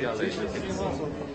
tot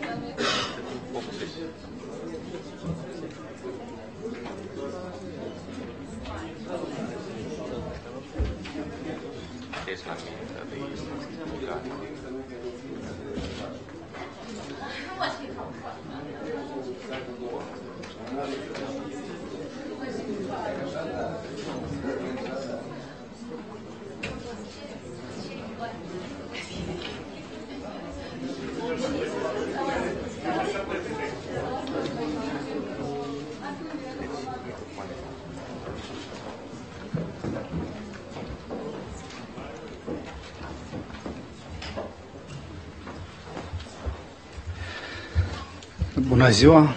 Bună ziua!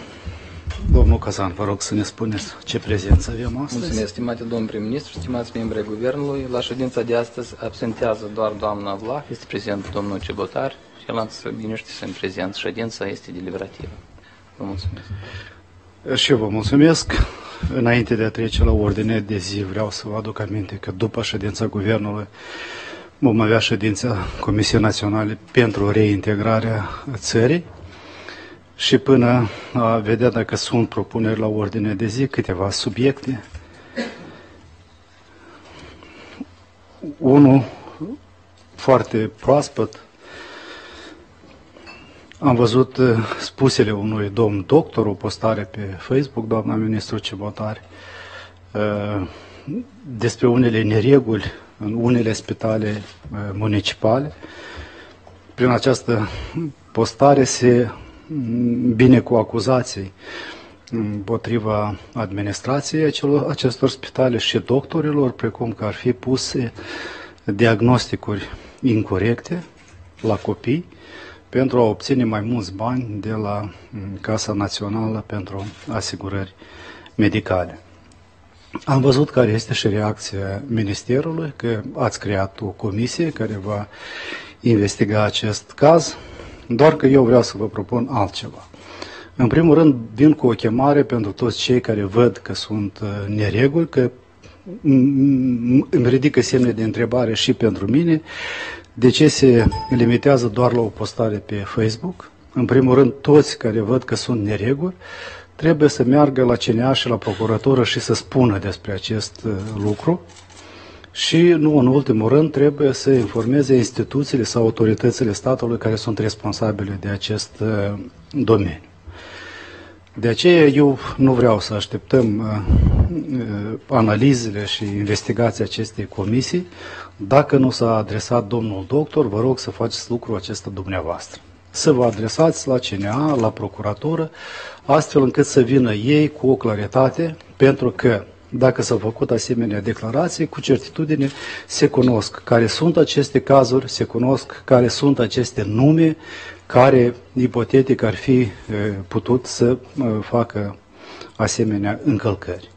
Domnul Cazan, vă rog să ne spuneți ce prezență avem astăzi. Mulțumesc, stimate domn prim-ministru, stimați membri ai Guvernului. La ședința de astăzi absentează doar doamna Vlah, este prezent domnul Cebotar, ceilalți biniști sunt prezenți. Ședința este deliberativă. Vă mulțumesc. Și eu vă mulțumesc. Înainte de a trece la ordine de zi, vreau să vă aduc aminte că după ședința Guvernului vom avea ședința Comisiei Naționale pentru reintegrarea țării și până a vedea dacă sunt propuneri la ordine de zi, câteva subiecte. Unul foarte proaspăt, am văzut uh, spusele unui domn doctor, o postare pe Facebook, doamna ministru Cebotari, uh, despre unele nereguli în unele spitale uh, municipale. Prin această postare se mm, bine cu acuzații împotriva administrației acelor, acestor spitale și doctorilor, precum că ar fi puse diagnosticuri incorrecte la copii pentru a obține mai mulți bani de la mm, Casa Națională pentru Asigurări Medicale. Am văzut care este și reacția Ministerului, că ați creat o comisie care va investiga acest caz, doar că eu vreau să vă propun altceva. În primul rând, vin cu o chemare pentru toți cei care văd că sunt uh, nereguli, că mm, îmi ridică semne de întrebare și pentru mine, de ce se limitează doar la o postare pe Facebook. În primul rând, toți care văd că sunt nereguli, trebuie să meargă la CNA și la procuratură și să spună despre acest uh, lucru. Și, nu în ultimul rând, trebuie să informeze instituțiile sau autoritățile statului care sunt responsabile de acest uh, domeniu. De aceea eu nu vreau să așteptăm uh, uh, analizele și investigația acestei comisii. Dacă nu s-a adresat domnul doctor, vă rog să faceți lucrul acesta dumneavoastră. Să vă adresați la CNA, la procuratură, astfel încât să vină ei cu o claritate, pentru că dacă s-au făcut asemenea declarații, cu certitudine se cunosc care sunt aceste cazuri, se cunosc care sunt aceste nume care ipotetic ar fi eh, putut să eh, facă asemenea încălcări.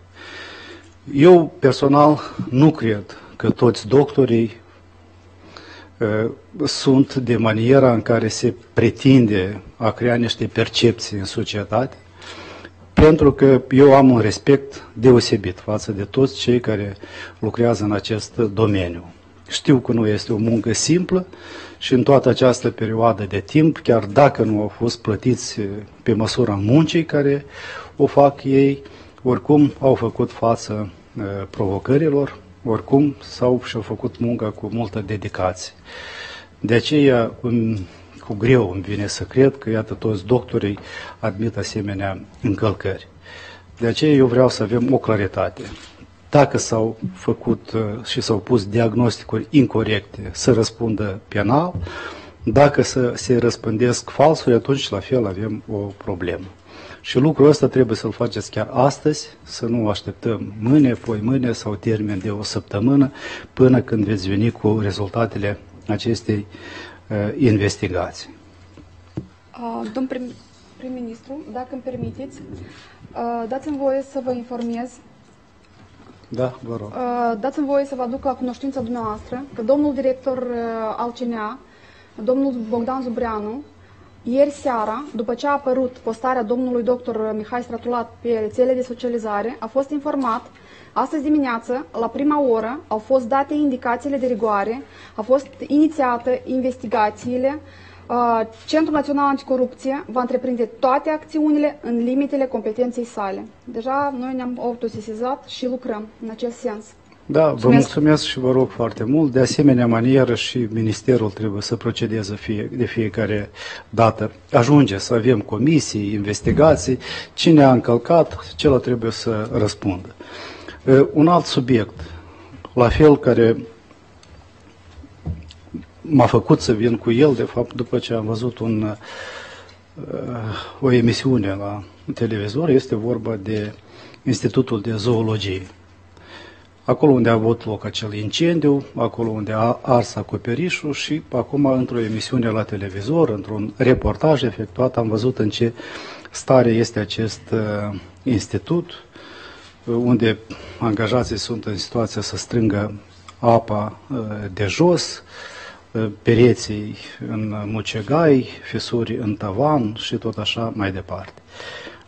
Eu personal nu cred că toți doctorii uh, sunt de maniera în care se pretinde a crea niște percepții în societate, pentru că eu am un respect deosebit față de toți cei care lucrează în acest domeniu. Știu că nu este o muncă simplă și în toată această perioadă de timp, chiar dacă nu au fost plătiți pe măsura muncii care o fac ei, oricum au făcut față uh, provocărilor, oricum s-au și-au făcut munca cu multă dedicație. De aceea, în, cu greu îmi vine să cred că, iată, toți doctorii admit asemenea încălcări. De aceea eu vreau să avem o claritate. Dacă s-au făcut uh, și s-au pus diagnosticuri incorrecte, să răspundă penal, dacă să se răspândesc falsuri, atunci la fel avem o problemă. Și lucrul ăsta trebuie să-l faceți chiar astăzi, să nu așteptăm mâine, poi mâine sau termen de o săptămână până când veți veni cu rezultatele acestei uh, investigații. Uh, Domn prim, prim-ministru, dacă îmi permiteți, uh, dați-mi voie să vă informez, Da, vă rog. uh, dați-mi voie să vă aduc la cunoștința dumneavoastră că domnul director uh, al CNA, domnul Bogdan Zubreanu, ieri seara, după ce a apărut postarea domnului doctor Mihai Stratulat pe rețele de socializare, a fost informat Astăzi dimineață, la prima oră, au fost date indicațiile de rigoare, a fost inițiată investigațiile. Uh, Centrul Național Anticorupție va întreprinde toate acțiunile în limitele competenței sale. Deja noi ne-am autosesizat și lucrăm în acest sens. Da, vă Mulțumesc. mulțumesc și vă rog foarte mult. De asemenea manieră și Ministerul trebuie să procedeze fie, de fiecare dată. Ajunge să avem comisii, investigații. Cine a încălcat, cel trebuie să răspundă. Uh, Un alt subiect, la fel care m-a făcut să vin cu el, de fapt, după ce am văzut un, uh, o emisiune la televizor, este vorba de Institutul de Zoologie. Acolo unde a avut loc acel incendiu, acolo unde a ars acoperișul și acum într-o emisiune la televizor, într-un reportaj efectuat, am văzut în ce stare este acest uh, institut, uh, unde angajații sunt în situația să strângă apa uh, de jos, uh, pereții în mucegai, fisuri în tavan și tot așa mai departe.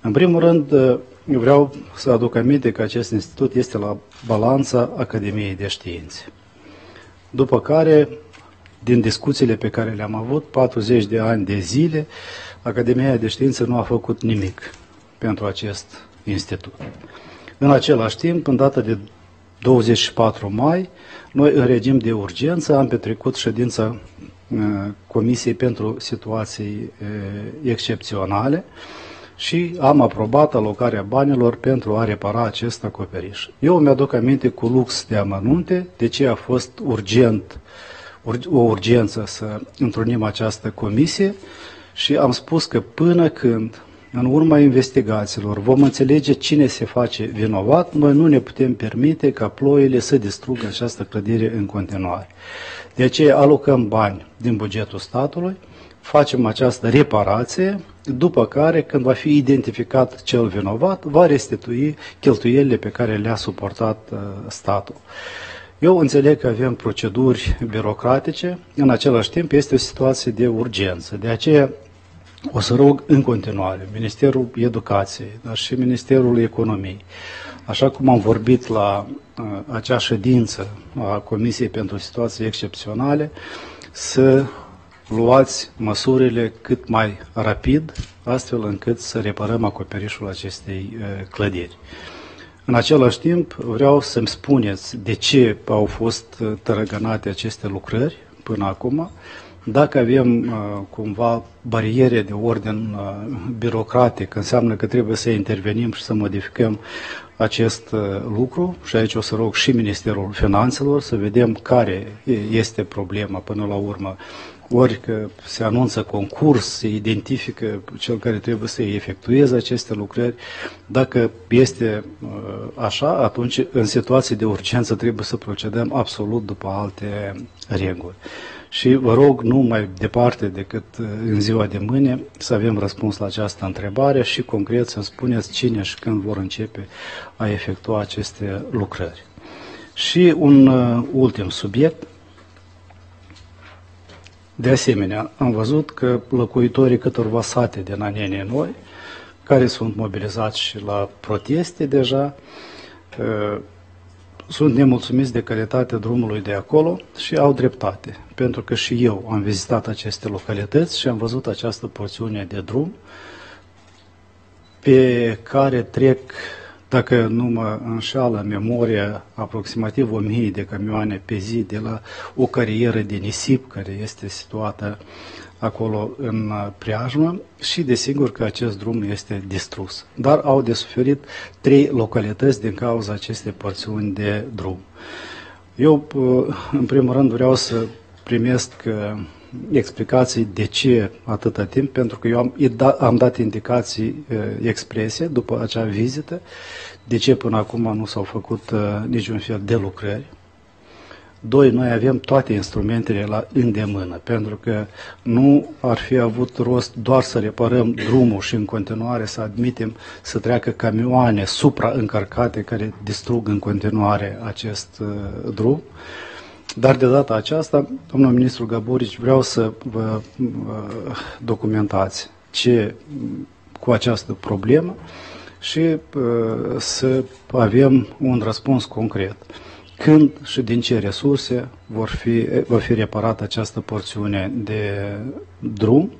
În primul rând, uh, vreau să aduc aminte că acest institut este la balanța Academiei de Științe. După care, din discuțiile pe care le-am avut, 40 de ani de zile, Academia de Științe nu a făcut nimic pentru acest institut. În același timp, în data de 24 mai, noi în regim de urgență am petrecut ședința uh, Comisiei pentru Situații uh, Excepționale și am aprobat alocarea banilor pentru a repara acest acoperiș. Eu mi-aduc aminte cu lux de amănunte de ce a fost urgent, ur- o urgență să întrunim această comisie și am spus că până când în urma investigațiilor vom înțelege cine se face vinovat, noi nu ne putem permite ca ploile să distrugă această clădire în continuare. De aceea alocăm bani din bugetul statului, facem această reparație, după care, când va fi identificat cel vinovat, va restitui cheltuielile pe care le-a suportat uh, statul. Eu înțeleg că avem proceduri birocratice, în același timp este o situație de urgență. De aceea o să rog în continuare Ministerul Educației, dar și Ministerul Economiei, așa cum am vorbit la uh, acea ședință a Comisiei pentru Situații Excepționale, să luați măsurile cât mai rapid, astfel încât să reparăm acoperișul acestei uh, clădiri. În același timp, vreau să-mi spuneți de ce au fost uh, tărăgănate aceste lucrări până acum, dacă avem uh, cumva bariere de ordin uh, birocratic, înseamnă că trebuie să intervenim și să modificăm acest uh, lucru și aici o să rog și Ministerul Finanțelor să vedem care este problema până la urmă. Ori că se anunță concurs, se identifică cel care trebuie să efectueze aceste lucrări. Dacă este uh, așa, atunci în situații de urgență trebuie să procedăm absolut după alte reguli. Și vă rog, nu mai departe decât uh, în ziua de mâine, să avem răspuns la această întrebare și concret să-mi spuneți cine și când vor începe a efectua aceste lucrări. Și un uh, ultim subiect. De asemenea, am văzut că locuitorii câtorva sate din Anenii Noi, care sunt mobilizați și la proteste deja, uh, sunt nemulțumiți de calitatea drumului de acolo și au dreptate, pentru că și eu am vizitat aceste localități și am văzut această porțiune de drum pe care trec, dacă nu mă înșală memoria, aproximativ 1000 de camioane pe zi de la o carieră de nisip care este situată acolo în preajmă și desigur că acest drum este distrus. Dar au de suferit trei localități din cauza acestei porțiuni de drum. Eu, în primul rând, vreau să primesc uh, explicații de ce atâta timp, pentru că eu am, am dat indicații, uh, expresie după acea vizită, de ce până acum nu s-au făcut uh, niciun fel de lucrări. Doi, noi avem toate instrumentele la îndemână, pentru că nu ar fi avut rost doar să reparăm drumul și în continuare să admitem să treacă camioane supraîncărcate care distrug în continuare acest uh, drum. Dar de data aceasta, domnul ministru Gaborici, vreau să vă uh, documentați ce cu această problemă și uh, să avem un răspuns concret când și din ce resurse vor fi, va fi reparată această porțiune de drum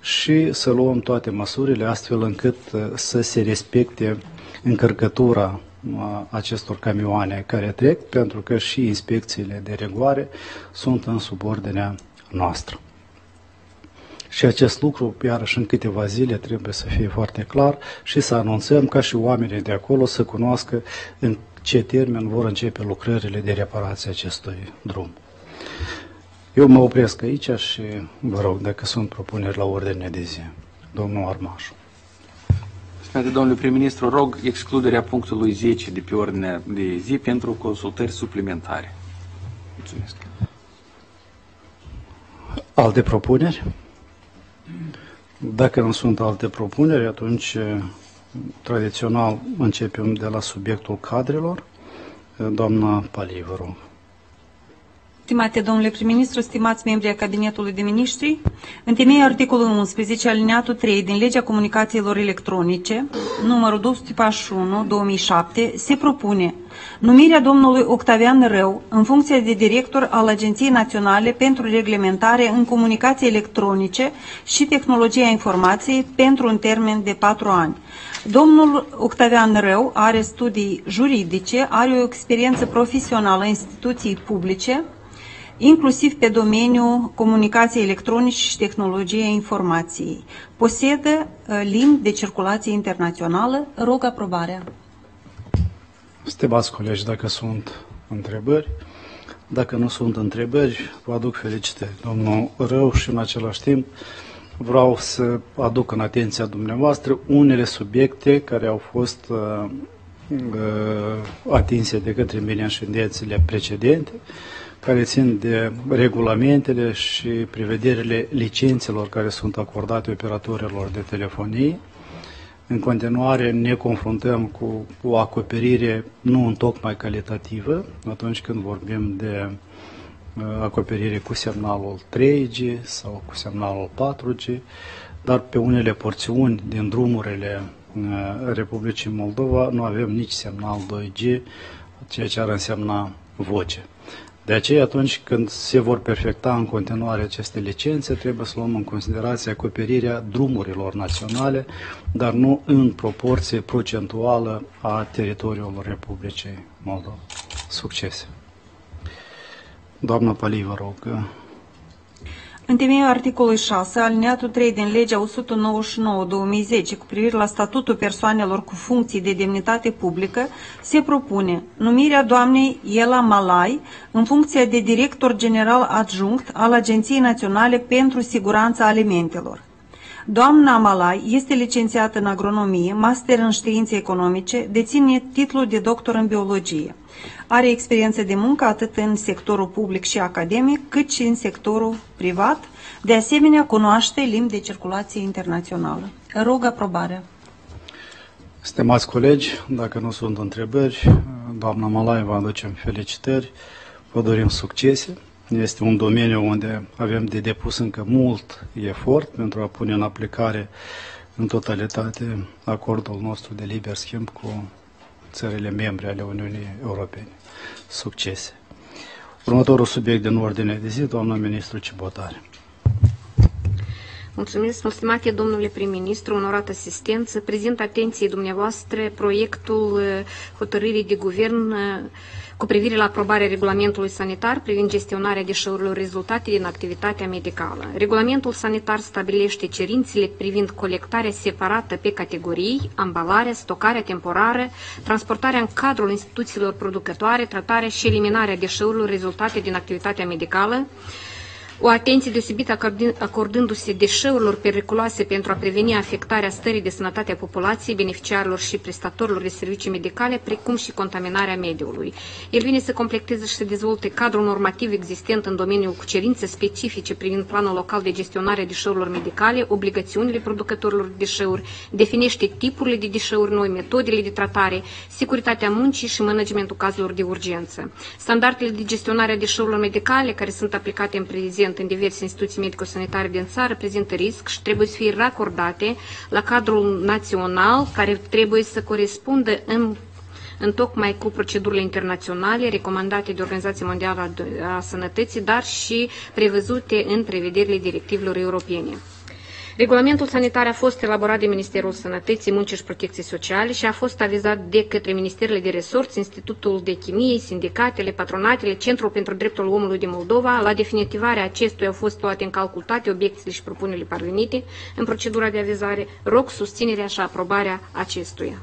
și să luăm toate măsurile astfel încât uh, să se respecte încărcătura uh, acestor camioane care trec, pentru că și inspecțiile de regoare sunt în subordinea noastră. Și acest lucru, iarăși în câteva zile, trebuie să fie foarte clar și să anunțăm ca și oamenii de acolo să cunoască în ce termen vor începe lucrările de reparație acestui drum. Eu mă opresc aici și vă rog dacă sunt propuneri la ordine de zi. Domnul Armașu. Stimate domnule prim-ministru, rog excluderea punctului 10 de pe ordinea de zi pentru consultări suplimentare. Mulțumesc. Alte propuneri? Dacă nu sunt alte propuneri, atunci tradițional începem de la subiectul cadrelor. Doamna Pali, vă rog. Stimate domnule prim-ministru, stimați membri ai Cabinetului de Ministri, în temeiul articolului 11, alineatul 3 din Legea Comunicațiilor Electronice, numărul 241-2007, se propune numirea domnului Octavian Rău în funcție de director al Agenției Naționale pentru Reglementare în Comunicații Electronice și Tehnologia Informației pentru un termen de patru ani. Domnul Octavian Rău are studii juridice, are o experiență profesională în instituții publice, inclusiv pe domeniul comunicației electronice și tehnologiei informației. Posedă uh, limbi de circulație internațională. Rog aprobarea. Stimați colegi, dacă sunt întrebări, dacă nu sunt întrebări, vă aduc felicitări. Domnul Rău și în același timp vreau să aduc în atenția dumneavoastră unele subiecte care au fost uh, uh, atinse de către mine în ședințele precedente, care țin de regulamentele și prevederile licențelor care sunt acordate operatorilor de telefonie. În continuare ne confruntăm cu o acoperire nu tocmai calitativă atunci când vorbim de uh, acoperire cu semnalul 3G sau cu semnalul 4G, dar pe unele porțiuni din drumurile uh, Republicii Moldova nu avem nici semnal 2G, ceea ce ar însemna voce. De aceea, atunci când se vor perfecta în continuare aceste licențe, trebuie să luăm în considerație acoperirea drumurilor naționale, dar nu în proporție procentuală a teritoriului Republicii Moldova. Succes! Doamna Pali, vă rog. În temeiul articolului 6, alineatul 3 din legea 199-2010 cu privire la statutul persoanelor cu funcții de demnitate publică, se propune numirea doamnei Ela Malai în funcția de director general adjunct al Agenției Naționale pentru Siguranța Alimentelor. Doamna Malai este licențiată în agronomie, master în științe economice, deține titlul de doctor în biologie. Are experiență de muncă atât în sectorul public și academic, cât și în sectorul privat. De asemenea, cunoaște limbi de circulație internațională. Rog aprobarea. Stimați colegi, dacă nu sunt întrebări, doamna Malai vă aducem felicitări, vă dorim succese. Este un domeniu unde avem de depus încă mult efort pentru a pune în aplicare în totalitate acordul nostru de liber schimb cu țările membre ale Uniunii Europene. Succese! Următorul subiect din ordine de zi, doamna ministru Cibotare. Mulțumesc, stimate domnule prim-ministru, onorat asistență. Prezint atenției dumneavoastră proiectul uh, hotărârii de guvern uh, cu privire la aprobarea regulamentului sanitar privind gestionarea deșeurilor rezultate din activitatea medicală. Regulamentul sanitar stabilește cerințele privind colectarea separată pe categorii, ambalarea, stocarea temporară, transportarea în cadrul instituțiilor producătoare, tratarea și eliminarea deșeurilor rezultate din activitatea medicală, o atenție deosebită acordându-se deșeurilor periculoase pentru a preveni afectarea stării de sănătate a populației, beneficiarilor și prestatorilor de servicii medicale, precum și contaminarea mediului. El vine să completeze și să dezvolte cadrul normativ existent în domeniul cu cerințe specifice privind planul local de gestionare a deșeurilor medicale, obligațiunile producătorilor de deșeuri, definește tipurile de deșeuri noi, metodele de tratare, securitatea muncii și managementul cazurilor de urgență. Standardele de gestionare a deșeurilor medicale care sunt aplicate în prezent prezent în diverse instituții medico-sanitare din țară prezintă risc și trebuie să fie racordate la cadrul național care trebuie să corespundă în în tocmai cu procedurile internaționale recomandate de Organizația Mondială a Sănătății, dar și prevăzute în prevederile directivelor europene. Regulamentul sanitar a fost elaborat de Ministerul Sănătății, Muncii și Protecției Sociale și a fost avizat de către Ministerele de Resorți, Institutul de Chimie, sindicatele, patronatele, Centrul pentru Dreptul Omului din Moldova. La definitivarea acestuia au fost luate în calcul toate obiecțiile și propunerile parvenite în procedura de avizare. Rog susținerea și aprobarea acestuia.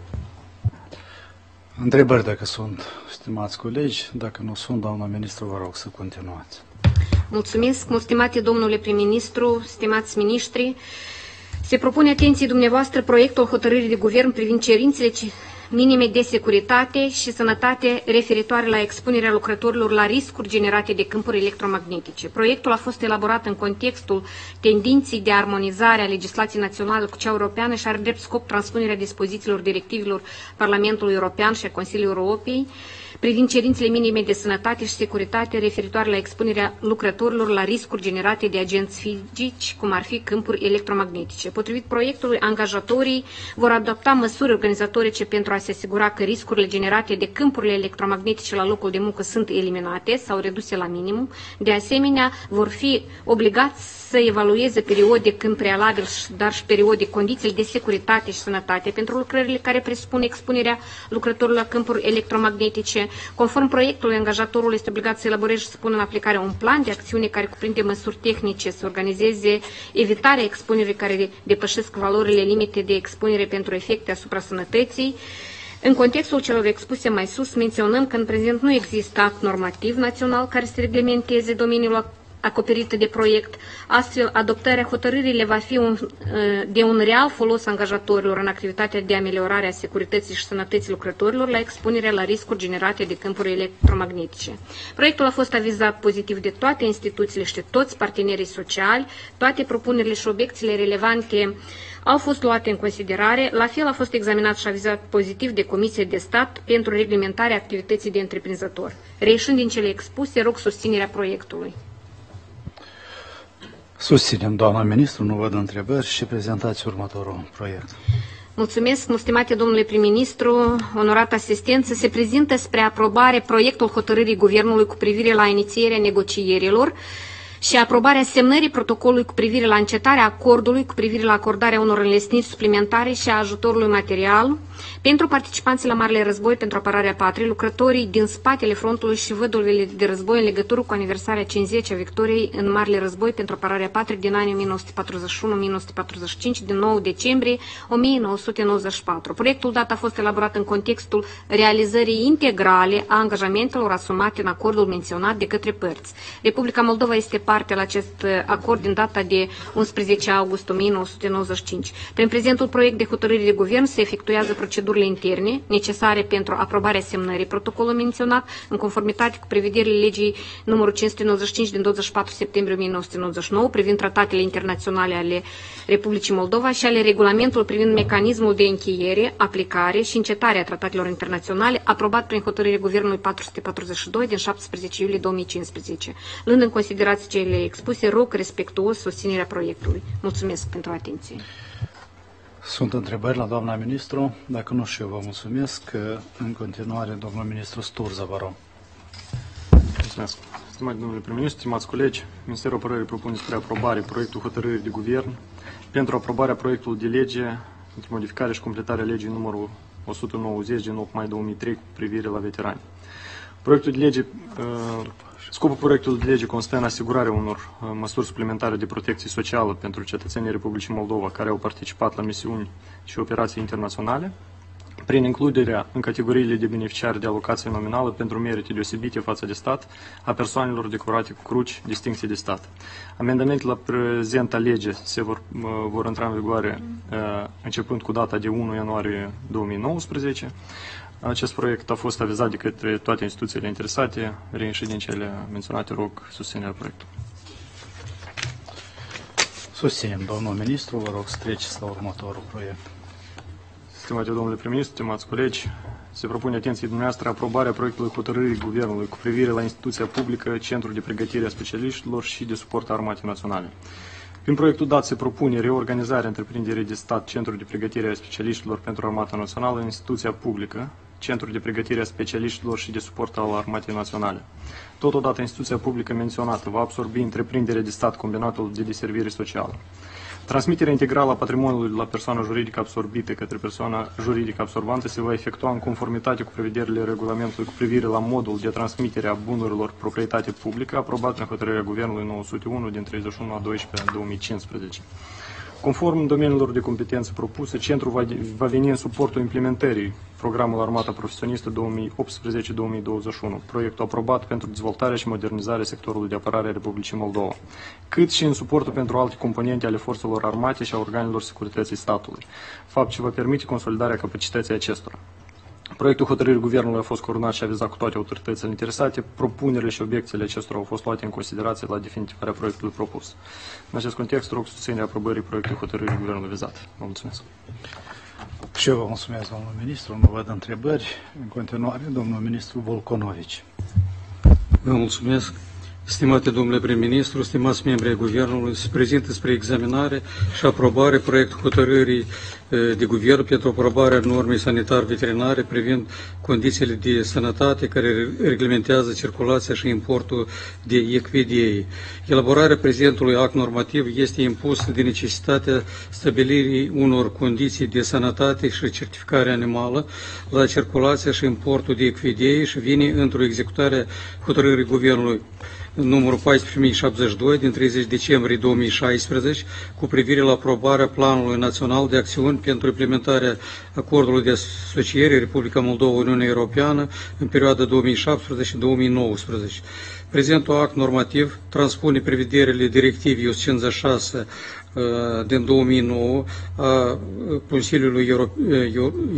Întrebări dacă sunt, stimați colegi. Dacă nu sunt, doamna ministru, vă rog să continuați. Mulțumesc, stimate domnule prim-ministru, stimați miniștri. Se propune atenției dumneavoastră proiectul hotărârii de guvern privind cerințele minime de securitate și sănătate referitoare la expunerea lucrătorilor la riscuri generate de câmpuri electromagnetice. Proiectul a fost elaborat în contextul tendinței de armonizare a legislației naționale cu cea europeană și are drept scop transpunerea dispozițiilor directivelor Parlamentului European și a Consiliului Europei privind cerințele minime de sănătate și securitate referitoare la expunerea lucrătorilor la riscuri generate de agenți fizici, cum ar fi câmpuri electromagnetice. Potrivit proiectului, angajatorii vor adopta măsuri organizatorice pentru a se asigura că riscurile generate de câmpurile electromagnetice la locul de muncă sunt eliminate sau reduse la minimum. De asemenea, vor fi obligați să evalueze periodic în prealabil, dar și periodic condițiile de securitate și sănătate pentru lucrările care presupun expunerea lucrătorilor la câmpuri electromagnetice. Conform proiectului, angajatorul este obligat să elaboreze și să pună în aplicare un plan de acțiune care cuprinde măsuri tehnice, să organizeze evitarea expunerii care depășesc valorile limite de expunere pentru efecte asupra sănătății, în contextul celor expuse mai sus, menționăm că în prezent nu există act normativ național care să reglementeze domeniul acoperită de proiect. Astfel, adoptarea hotărârii va fi un, de un real folos angajatorilor în activitatea de ameliorare a securității și sănătății lucrătorilor la expunerea la riscuri generate de câmpuri electromagnetice. Proiectul a fost avizat pozitiv de toate instituțiile și de toți partenerii sociali, toate propunerile și obiecțiile relevante au fost luate în considerare, la fel a fost examinat și avizat pozitiv de Comisie de Stat pentru reglementarea activității de întreprinzător. Reieșind din cele expuse, rog susținerea proiectului. Susținem, doamna ministru, nu văd întrebări și prezentați următorul proiect. Mulțumesc, stimate domnule prim-ministru, onorat asistență. Se prezintă spre aprobare proiectul hotărârii Guvernului cu privire la inițierea negocierilor și aprobarea semnării protocolului cu privire la încetarea acordului cu privire la acordarea unor înlesniri suplimentare și a ajutorului material pentru participanții la Marele Război pentru apărarea patriei, lucrătorii din spatele frontului și văduvele de război în legătură cu aniversarea 50 a victoriei în Marele Război pentru apărarea patriei din anii 1941-1945 din 9 decembrie 1994. Proiectul dat a fost elaborat în contextul realizării integrale a angajamentelor asumate în acordul menționat de către părți. Republica Moldova este parte la acest acord din data de 11 august 1995. Prin prezentul proiect de hotărâre de guvern se efectuează procedurile interne necesare pentru aprobarea semnării protocolului menționat în conformitate cu prevederile legii numărul 595 din 24 septembrie 1999 privind tratatele internaționale ale Republicii Moldova și ale regulamentului privind mecanismul de încheiere, aplicare și încetare a tratatelor internaționale aprobat prin hotărâre Guvernului 442 din 17 iulie 2015. Luând în considerație cele expuse, rog respectuos susținerea proiectului. Mulțumesc pentru atenție. Sunt întrebări la doamna ministru? Dacă nu, și eu vă mulțumesc. În continuare, domnul ministru Sturza, vă rog. Mulțumesc. Stimați domnule prim-ministru, stimați colegi, Ministerul Apărării propune spre aprobare proiectul hotărârii de guvern pentru aprobarea proiectului de lege pentru modificare și completarea legii numărul 190 din 8 mai 2003 cu privire la veterani. Proiectul de lege, uh, scopul proiectului de lege constă în asigurarea unor uh, măsuri suplimentare de protecție socială pentru cetățenii Republicii Moldova care au participat la misiuni și operații internaționale, prin includerea în categoriile de beneficiari de alocație nominală pentru merite deosebite față de stat a persoanelor decorate cu cruci, distinție de stat. Amendamentele la prezenta lege se vor, vor intra în vigoare începând cu data de 1 ianuarie 2019. Acest proiect a fost avizat de către toate instituțiile interesate, reînși din cele menționate, rog susținerea proiectului. Susținem, domnul ministru, vă rog să treceți la următorul proiect. Stimate domnule prim-ministru, stimați colegi, se propune atenției dumneavoastră aprobarea proiectului hotărârii Guvernului cu privire la instituția publică Centrul de Pregătire a Specialiștilor și de Suport a Armatei Naționale. Prin proiectul dat se propune reorganizarea întreprinderii de stat Centrul de Pregătire a Specialiștilor pentru Armata Națională în instituția publică Centrul de Pregătire a Specialiștilor și de Suport al Armatei Naționale. Totodată, instituția publică menționată va absorbi întreprinderea de stat combinatul de deservire socială. Transmiterea integrală a patrimoniului la persoana juridică absorbită către persoana juridică absorbantă se va efectua în conformitate cu prevederile regulamentului cu privire la modul de transmitere a bunurilor proprietate publică aprobat în hotărârea Guvernului 901 din 31 a 12 2015. Conform domeniilor de competență propuse, centrul va, va veni în suportul implementării programul Armata Profesionistă 2018-2021, proiectul aprobat pentru dezvoltarea și modernizarea sectorului de apărare a Republicii Moldova, cât și în suportul pentru alte componente ale forțelor armate și a organelor securității statului, fapt ce va permite consolidarea capacității acestora. Proiectul hotărârii Guvernului a fost coordonat și avizat cu toate autoritățile interesate. Propunerile și obiecțiile acestora au fost luate în considerație la definitivarea proiectului propus. În acest context, rog susținerea aprobării proiectului hotărârii Guvernului vizat. Vă mulțumesc. Și eu vă mulțumesc, domnul ministru. Nu văd întrebări. În continuare, domnul ministru Volconovici. Vă mulțumesc. Stimate domnule prim-ministru, stimați membri ai Guvernului, se prezintă spre examinare și aprobare proiectul hotărârii de guvern pentru aprobarea normei sanitar-veterinare privind condițiile de sănătate care reglementează circulația și importul de equidei. Elaborarea prezentului act normativ este impusă de necesitatea stabilirii unor condiții de sănătate și certificare animală la circulația și importul de equidei și vine într-o executare hotărârii Guvernului numărul 14072 din 30 decembrie 2016 cu privire la aprobarea Planului Național de Acțiuni pentru implementarea acordului de asociere Republica Moldova Uniunea Europeană în perioada 2017-2019. Prezentul act normativ transpune prevederile directivei 156 din 2009 a Consiliului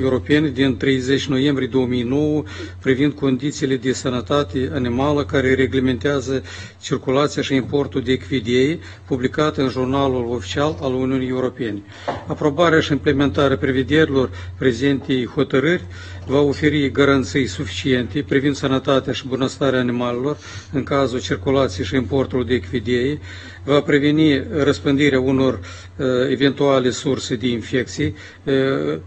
European din 30 noiembrie 2009 privind condițiile de sănătate animală care reglementează circulația și importul de echidei, publicat în jurnalul oficial al Uniunii Europene. Aprobarea și implementarea prevederilor prezentei hotărâri va oferi garanții suficiente privind sănătatea și bunăstarea animalelor în cazul circulației și importului de echidei, va preveni răspândirea unor uh, eventuale surse de infecții uh,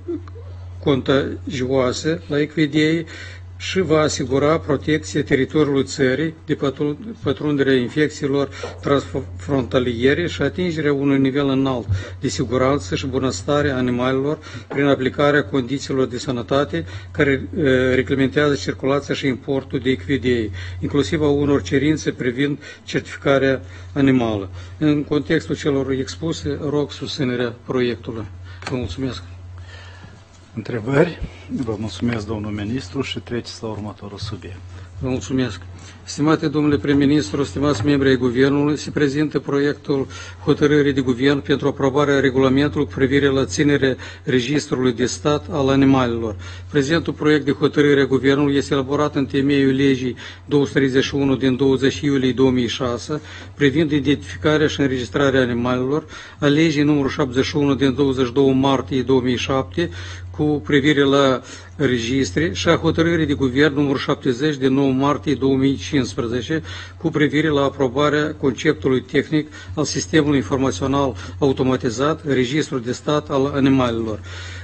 contagioase la echidei și va asigura protecția teritoriului țării de pătrunderea infecțiilor transfrontaliere și atingerea unui nivel înalt de siguranță și bunăstare a animalelor prin aplicarea condițiilor de sănătate care reglementează circulația și importul de equidei, inclusiv a unor cerințe privind certificarea animală. În contextul celor expuse, rog susținerea proiectului. Vă mulțumesc. Întrebări? Vă mulțumesc, domnul ministru, și treceți la următorul subiect. Vă mulțumesc. Stimate domnule prim-ministru, stimați membri ai Guvernului, se prezintă proiectul hotărârii de Guvern pentru aprobarea regulamentului cu privire la ținerea registrului de stat al animalelor. Prezentul proiect de hotărâre a Guvernului este elaborat în temeiul legii 231 din 20 iulie 2006 privind identificarea și înregistrarea animalelor, a legii numărul 71 din 22 martie 2007 cu privire la registre și a hotărârii de guvern numărul 70 de 9 martie 2015 cu privire la aprobarea conceptului tehnic al sistemului informațional automatizat, registrul de stat al animalelor.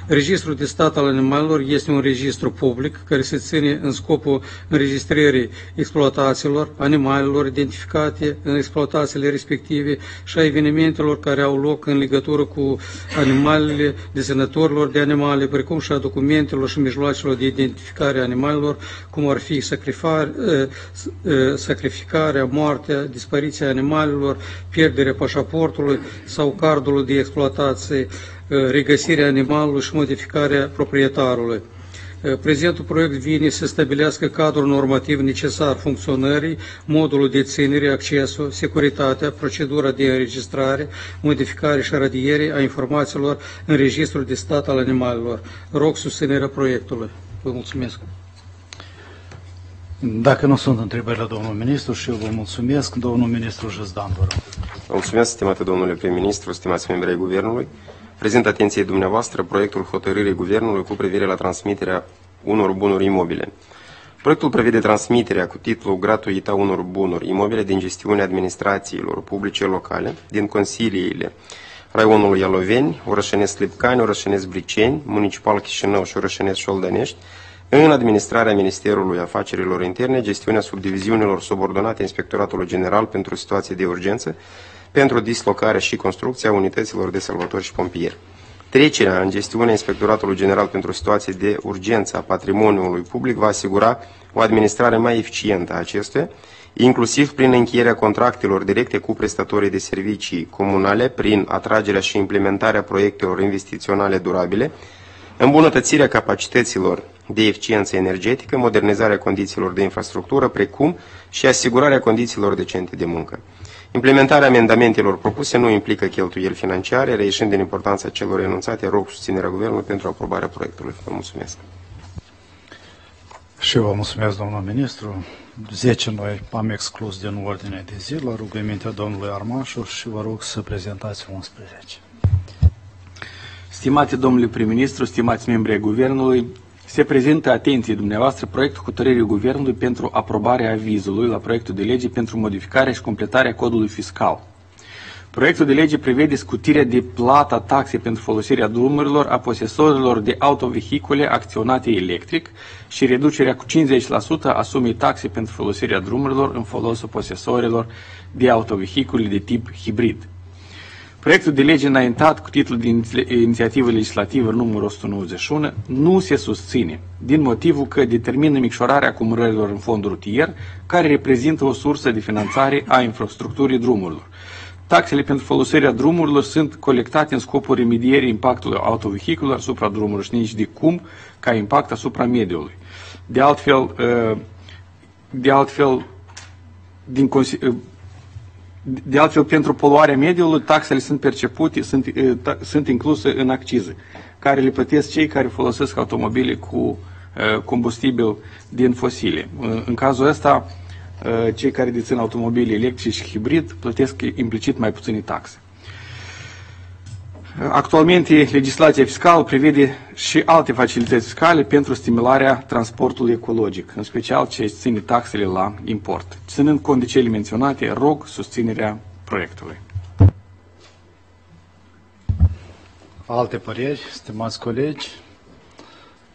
Registrul de stat al animalelor este un registru public care se ține în scopul înregistrării exploatațiilor, animalelor identificate în exploatațiile respective și a evenimentelor care au loc în legătură cu animalele, deținătorilor de animale, precum și a documentelor și mijloacelor de identificare a animalelor, cum ar fi sacrificarea, moartea, dispariția animalelor, pierderea pașaportului sau cardului de exploatație, regăsirea animalului și modificarea proprietarului. Prezentul proiect vine să stabilească cadrul normativ necesar funcționării, modul de ținere, accesul, securitatea, procedura de înregistrare, modificare și radiere a informațiilor în registrul de stat al animalelor. Rog susținerea proiectului. Vă mulțumesc. Dacă nu sunt întrebări la domnul ministru și eu vă mulțumesc, domnul ministru Jăzdan, vă rog. Mulțumesc, stimate domnule prim-ministru, stimați membri ai Guvernului. Prezint atenției dumneavoastră proiectul hotărârii Guvernului cu privire la transmiterea unor bunuri imobile. Proiectul prevede transmiterea cu titlu gratuit a unor bunuri imobile din gestiunea administrațiilor publice locale, din consiliile raionului Ialoveni, Orășenesc Lipcani, Orășenesc Briceni, Municipal Chișinău și Orășenesc Șoldănești, în administrarea Ministerului Afacerilor Interne, gestiunea subdiviziunilor subordonate Inspectoratului General pentru situații de urgență, pentru dislocarea și construcția unităților de salvatori și pompieri. Trecerea în gestiunea Inspectoratului General pentru situații de urgență a patrimoniului public va asigura o administrare mai eficientă a acestuia, inclusiv prin încheierea contractelor directe cu prestatorii de servicii comunale, prin atragerea și implementarea proiectelor investiționale durabile, îmbunătățirea capacităților de eficiență energetică, modernizarea condițiilor de infrastructură, precum și asigurarea condițiilor decente de muncă. Implementarea amendamentelor propuse nu implică cheltuieli financiare, reieșind din importanța celor enunțate, rog susținerea Guvernului pentru aprobarea proiectului. Vă mulțumesc. Și eu vă mulțumesc, domnul ministru. 10 noi am exclus din ordine de zi la rugămintea domnului Armașur și vă rog să prezentați 11. Stimate domnule prim-ministru, stimați membri ai Guvernului, se prezintă atenției dumneavoastră proiectul hotărârii Guvernului pentru aprobarea avizului la proiectul de lege pentru modificarea și completarea codului fiscal. Proiectul de lege prevede scutirea de plata taxe pentru folosirea drumurilor a posesorilor de autovehicule acționate electric și reducerea cu 50% a sumei taxe pentru folosirea drumurilor în folosul posesorilor de autovehicule de tip hibrid. Proiectul de lege înaintat cu titlul de inițiativă legislativă numărul 191 nu se susține, din motivul că determină micșorarea acumulărilor în fondul rutier, care reprezintă o sursă de finanțare a infrastructurii drumurilor. Taxele pentru folosirea drumurilor sunt colectate în scopul remedierii impactului autovehiculelor asupra drumurilor și nici de cum ca impact asupra mediului. De altfel, de altfel din, de altfel, pentru poluarea mediului, taxele sunt percepute, sunt, sunt incluse în accize, care le plătesc cei care folosesc automobile cu combustibil din fosile. În cazul ăsta, cei care dețin automobile electrice și hibrid plătesc implicit mai puține taxe. Actualmente, legislația fiscală prevede și alte facilități fiscale pentru stimularea transportului ecologic, în special ce ține taxele la import. Ținând cont de cele menționate, rog susținerea proiectului. Alte păreri, stimați colegi?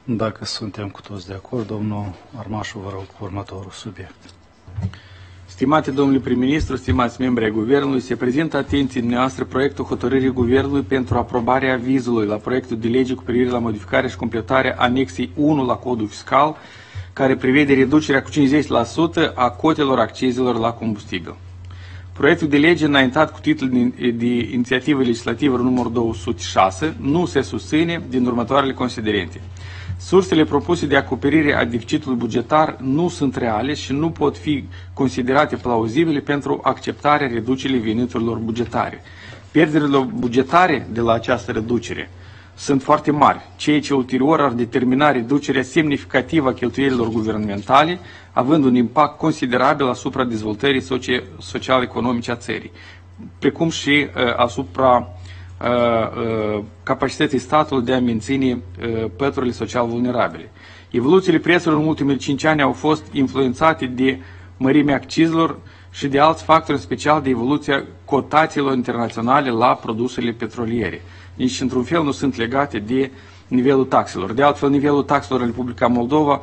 Dacă suntem cu toți de acord, domnul Armașu, vă rog, următorul subiect. Stimate domnule prim-ministru, stimați membri ai Guvernului, se prezintă atenției dumneavoastră proiectul hotărârii Guvernului pentru aprobarea avizului la proiectul de lege cu privire la modificarea și completarea anexei 1 la codul fiscal, care prevede reducerea cu 50% a cotelor accizelor la combustibil. Proiectul de lege înaintat cu titlul de inițiativă legislativă numărul 206 nu se susține din următoarele considerente. Sursele propuse de acoperire a deficitului bugetar nu sunt reale și nu pot fi considerate plauzibile pentru acceptarea reducerii veniturilor bugetare. Pierderile bugetare de la această reducere sunt foarte mari, ceea ce ulterior ar determina reducerea semnificativă a cheltuielilor guvernamentale, având un impact considerabil asupra dezvoltării social-economice a țării, precum și uh, asupra uh, capacității statului de a menține uh, păturile social vulnerabile. Evoluțiile prețurilor în ultimele 5 ani au fost influențate de mărimea accizelor și de alți factori, în special de evoluția cotațiilor internaționale la produsele petroliere. Nici într-un fel nu sunt legate de nivelul taxelor. De altfel, nivelul taxelor în Republica Moldova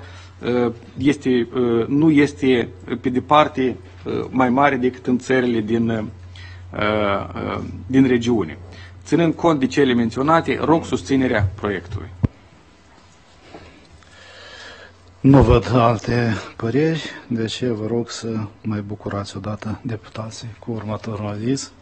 uh, este, uh, nu este pe departe uh, mai mare decât în țările din, din regiune. Ținând cont de cele menționate, rog susținerea proiectului. Nu văd alte păreri, de aceea vă rog să mai bucurați odată deputații cu următorul aviz.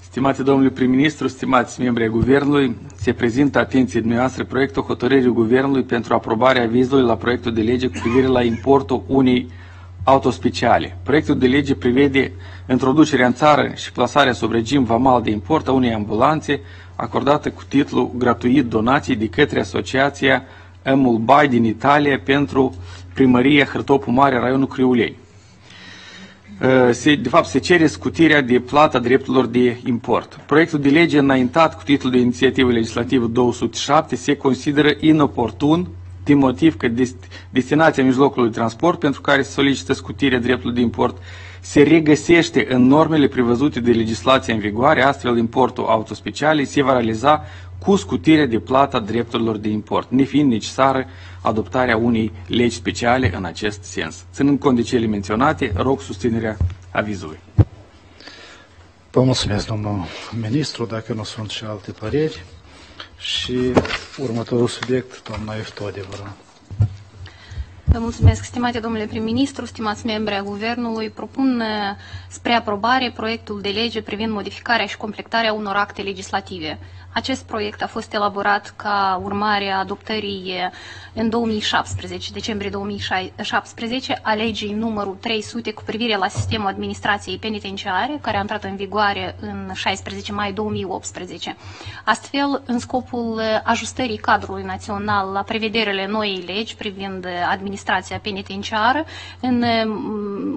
Stimate domnule prim-ministru, stimați membri ai Guvernului, se prezintă atenției dumneavoastră proiectul hotărârii Guvernului pentru aprobarea avizului la proiectul de lege cu privire la importul unei autospeciale. Proiectul de lege prevede introducerea în țară și plasarea sub regim vamal de import a unei ambulanțe acordată cu titlu gratuit donații de către Asociația Emul Bai din Italia pentru primăria Hârtopul Mare, raionul Criulei. Uh, se, de fapt, se cere scutirea de plata drepturilor de import. Proiectul de lege înaintat cu titlul de inițiativă legislativă 207 se consideră inoportun din motiv că destinația mijlocului de transport pentru care se solicită scutirea dreptului de import se regăsește în normele prevăzute de legislația în vigoare, astfel importul autospeciale se va realiza cu scutirea de plata drepturilor de import, nefiind necesară adoptarea unei legi speciale în acest sens. Ținând cont de cele menționate, rog susținerea avizului. Vă mulțumesc, domnul ministru, dacă nu sunt și alte păreri. Și următorul subiect, doamna Eftode, vă rog. Vă mulțumesc, stimate domnule prim-ministru, stimați membri ai Guvernului. Propun uh, spre aprobare proiectul de lege privind modificarea și completarea unor acte legislative. Acest proiect a fost elaborat ca urmare a adoptării în 2017, decembrie 2017, a legii numărul 300 cu privire la sistemul administrației penitenciare, care a intrat în vigoare în 16 mai 2018. Astfel, în scopul ajustării cadrului național la prevederile noii legi privind administrația penitenciară, în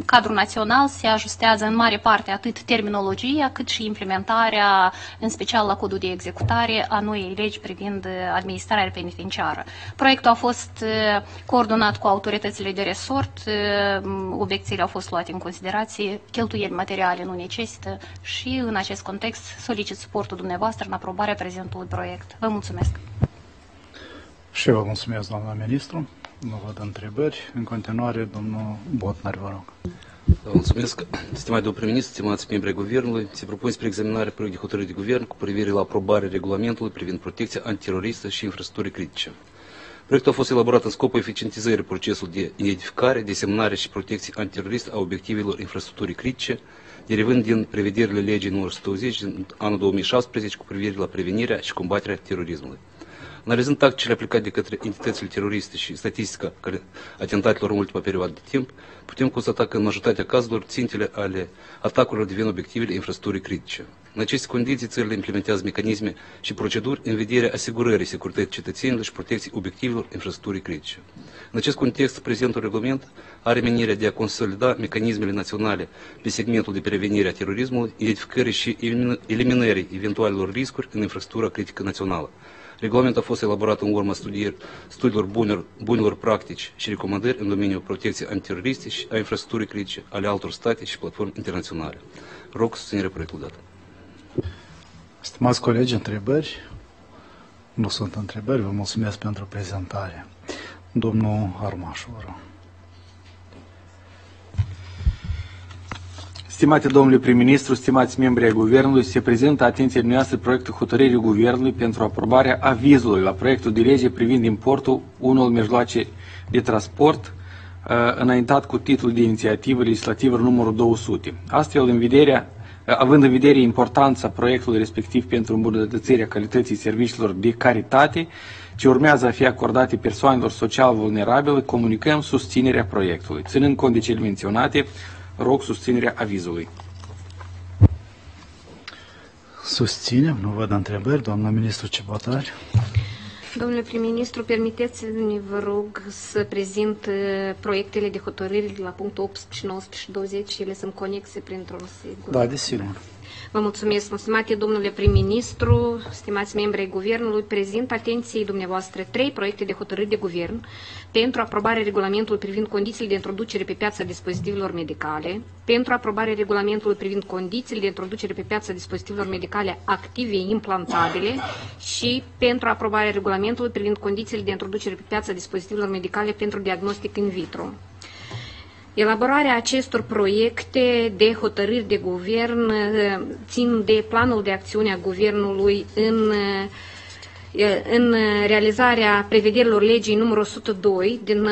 cadrul național se ajustează în mare parte atât terminologia, cât și implementarea, în special la codul de executare adoptare a noii legi privind uh, administrarea penitenciară. Proiectul a fost uh, coordonat cu autoritățile de resort, uh, obiecțiile au fost luate în considerație, cheltuieli materiale nu necesită și în acest context solicit suportul dumneavoastră în aprobarea prezentului proiect. Vă mulțumesc! Și eu vă mulțumesc, doamna ministru. Nu văd întrebări. În continuare, domnul Botnar, vă rog. Vă mulțumesc. Stimați domnul prim-ministru, stimați membri ai Guvernului, se propune spre examinare proiect de hotărâre de Guvern cu privire la aprobarea regulamentului privind protecția antiteroristă și infrastructurii critice. Proiectul a fost elaborat în scopul eficientizării procesului de identificare, desemnare și protecție antiteroristă a obiectivelor infrastructurii critice, derivând din prevederile legii numărul 120 din anul 2016 cu privire la prevenirea și combaterea terorismului. Analizând tacticile aplicate de către entitățile teroriste și statistica care atentatelor în ultima perioadă de timp, putem constata că în majoritatea cazurilor țintele ale atacurilor devin obiectivele infrastructurii critice. În aceste condiții, țările implementează mecanisme și proceduri în vederea asigurării securității cetățenilor și protecției obiectivelor infrastructurii critice. În acest context, prezentul regulament are menirea de a consolida mecanismele naționale pe segmentul de prevenire a terorismului, identificării și eliminării eventualelor riscuri în infrastructura critică națională, Regulamentul a fost elaborat în urma studier, studiilor bunilor, bunilor practici și recomandări în domeniul protecției antiteroriste și a infrastructurii critice ale altor state și platforme internaționale. Rog susținerea proiectului dat. Stimați colegi, întrebări? Nu sunt întrebări, vă mulțumesc pentru prezentare. Domnul Armașu, vă rog. Stimate domnule prim-ministru, stimați membri ai Guvernului, se prezintă atenției dumneavoastră proiectul hotărârii Guvernului pentru aprobarea avizului la proiectul de lege privind importul unul mijloace de transport uh, înaintat cu titlul de inițiativă legislativă numărul 200. Astfel, în vederea, uh, având în vedere importanța proiectului respectiv pentru îmbunătățirea calității serviciilor de caritate, ce urmează a fi acordate persoanelor social vulnerabile, comunicăm susținerea proiectului. Ținând cont de cele menționate, Rog susținerea avizului. Susținem, nu văd întrebări. Doamna ministru Cebotari. Domnule prim-ministru, permiteți-mi, vă rog, să prezint uh, proiectele de hotărâri la punctul 18, 19 și 20 și ele sunt conexe printr-un sigur. Da, desigur. Vă mulțumesc, stimate domnule prim-ministru, stimați membri ai Guvernului, prezint atenției dumneavoastră trei proiecte de hotărâri de guvern pentru aprobarea regulamentului privind condițiile de introducere pe piața dispozitivelor medicale, pentru aprobarea regulamentului privind condițiile de introducere pe piața dispozitivelor medicale active implantabile și pentru aprobarea regulamentului privind condițiile de introducere pe piața dispozitivelor medicale pentru diagnostic in vitro. Elaborarea acestor proiecte de hotărâri de guvern eh, țin de planul de acțiune a guvernului în, eh, în realizarea prevederilor legii numărul 102 din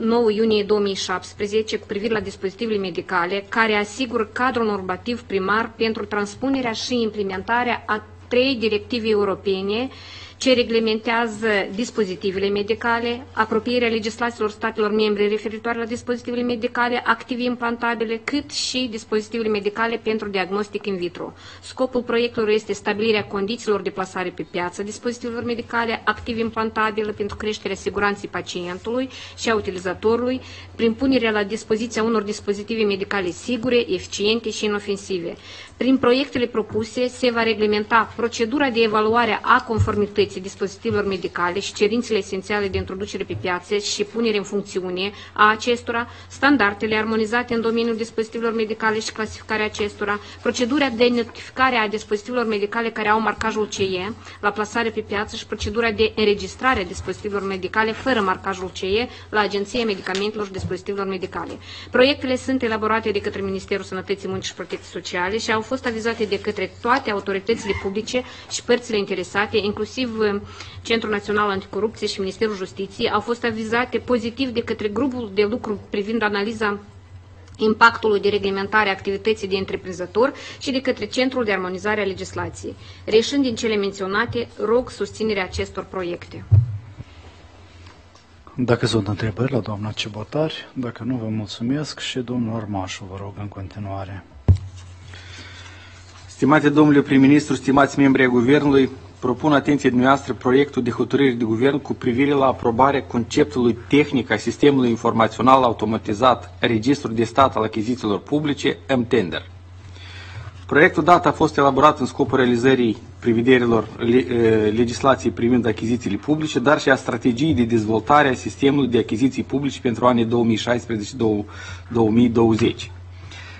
9 eh, iunie 2017 cu privire la dispozitivele medicale, care asigură cadrul normativ primar pentru transpunerea și implementarea a trei directive europene ce reglementează dispozitivele medicale, apropierea legislațiilor statelor membre referitoare la dispozitivele medicale active implantabile, cât și dispozitivele medicale pentru diagnostic in vitro. Scopul proiectului este stabilirea condițiilor de plasare pe piață dispozitivelor medicale active implantabile pentru creșterea siguranței pacientului și a utilizatorului, prin punerea la dispoziția unor dispozitive medicale sigure, eficiente și inofensive. Prin proiectele propuse se va reglementa procedura de evaluare a conformității dispozitivelor medicale și cerințele esențiale de introducere pe piață și punere în funcțiune a acestora, standardele armonizate în domeniul dispozitivelor medicale și clasificarea acestora, procedura de notificare a dispozitivelor medicale care au marcajul CE la plasare pe piață și procedura de înregistrare a dispozitivelor medicale fără marcajul CE la Agenția Medicamentelor și Dispozitivelor Medicale. Proiectele sunt elaborate de către Ministerul Sănătății, Muncii și Protecției Sociale și au fost avizate de către toate autoritățile publice și părțile interesate, inclusiv uh, Centrul Național Anticorupție și Ministerul Justiției, au fost avizate pozitiv de către grupul de lucru privind analiza impactului de reglementare a activității de întreprinzător și de către Centrul de Armonizare a Legislației. Reșând din cele menționate, rog susținerea acestor proiecte. Dacă sunt întrebări la doamna Cebotari, dacă nu vă mulțumesc și domnul Armașu, vă rog în continuare. Stimate domnule prim-ministru, stimați membri ai Guvernului, propun atenție dumneavoastră proiectul de hotărâre de guvern cu privire la aprobarea conceptului tehnic a sistemului informațional automatizat Registrul de stat al achizițiilor publice, M-Tender. Proiectul dat a fost elaborat în scopul realizării prevederilor legislației privind achizițiile publice, dar și a strategiei de dezvoltare a sistemului de achiziții publice pentru anii 2016-2020